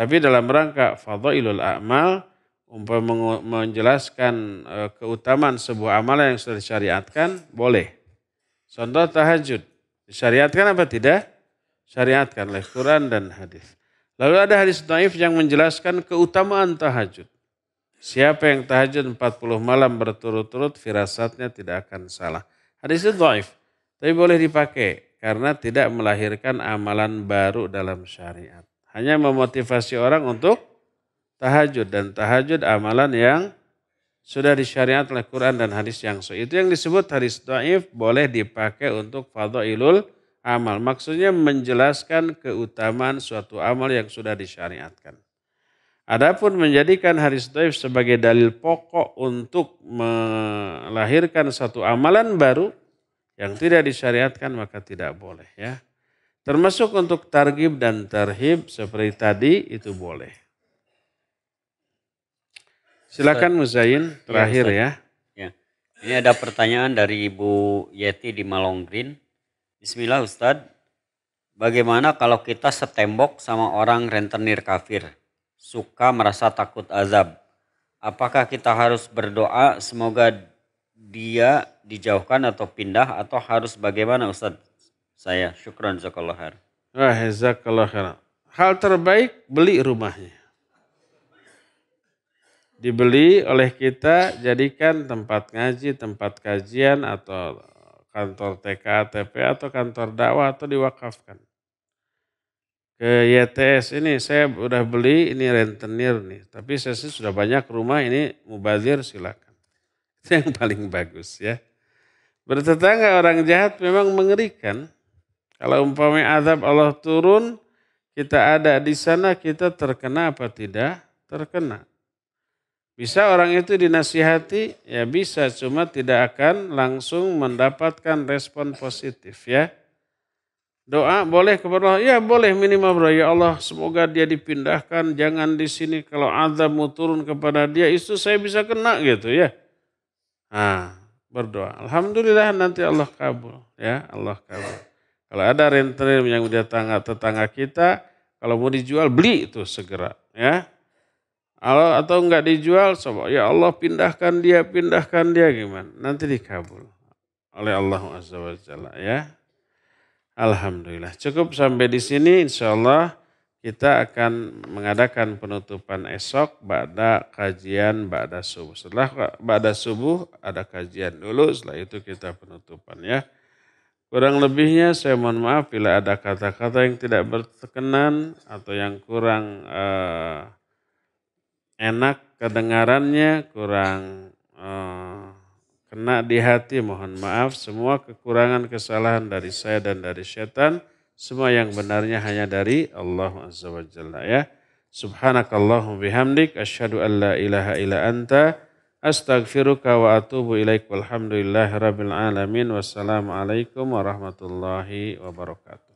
tapi dalam rangka fadhailul a'mal, umpam menjelaskan e, keutamaan sebuah amalan yang sudah disyariatkan, boleh. Contoh tahajud. Disyariatkan apa tidak? Syariatkan oleh Quran dan hadis. Lalu ada hadis naif yang menjelaskan keutamaan tahajud. Siapa yang tahajud 40 malam berturut-turut, firasatnya tidak akan salah. Hadis itu. Tapi boleh dipakai karena tidak melahirkan amalan baru dalam syariat. Hanya memotivasi orang untuk tahajud dan tahajud amalan yang sudah disyariat oleh Quran dan hadis yang so. Itu yang disebut hadis dhaif boleh dipakai untuk fadhailul amal. Maksudnya menjelaskan keutamaan suatu amal yang sudah disyariatkan. Adapun menjadikan hadis dhaif sebagai dalil pokok untuk melahirkan satu amalan baru yang tidak disyariatkan maka tidak boleh ya. Termasuk untuk targib dan tarhib seperti tadi itu boleh. Silakan Muzain terakhir ya, ya. Ini ada pertanyaan dari Ibu Yeti di Malong Green. Bismillah Ustadz. Bagaimana kalau kita setembok sama orang rentenir kafir? Suka merasa takut azab. Apakah kita harus berdoa semoga dia dijauhkan atau pindah atau harus bagaimana Ustadz? Saya. Syukran jazakallah khair. Wah, jazakallah khair. Hal terbaik beli rumahnya. dibeli oleh kita jadikan tempat ngaji, tempat kajian atau kantor TK, ATP atau kantor dakwah atau diwakafkan. Ke YTS ini saya udah beli ini rentenir nih, tapi saya sih sudah banyak rumah ini mubazir silakan. Itu yang paling bagus ya. Bertetangga orang jahat memang mengerikan. Kalau umpamanya azab Allah turun, kita ada di sana, kita terkena apa tidak? Terkena. Bisa orang itu dinasihati? Ya bisa, cuma tidak akan langsung mendapatkan respon positif ya. Doa boleh kepada Allah? Ya boleh minimal bro. Ya Allah semoga dia dipindahkan, jangan di sini. Kalau azabmu turun kepada dia, itu saya bisa kena gitu ya. Nah, berdoa. Alhamdulillah nanti Allah kabul. Ya Allah kabul. Kalau ada rentenir yang udah tetangga tetangga kita, kalau mau dijual beli itu segera, ya. Kalau atau enggak dijual, coba ya Allah pindahkan dia, pindahkan dia gimana? Nanti dikabul oleh Allah Azza wa Jalla ya. Alhamdulillah. Cukup sampai di sini insya Allah kita akan mengadakan penutupan esok pada kajian pada subuh. Setelah pada subuh ada kajian dulu, setelah itu kita penutupan ya. Kurang lebihnya saya mohon maaf bila ada kata-kata yang tidak berkenan atau yang kurang uh, enak kedengarannya, kurang uh, kena di hati, mohon maaf. Semua kekurangan kesalahan dari saya dan dari setan, semua yang benarnya hanya dari Allah Azza wa Jalla ya. Subhanakallahum bihamdik, asyhadu an la ilaha illa anta, Astaghfiruka wa atubu ilaik walhamdulillahi rabbil alamin. Wassalamualaikum warahmatullahi wabarakatuh.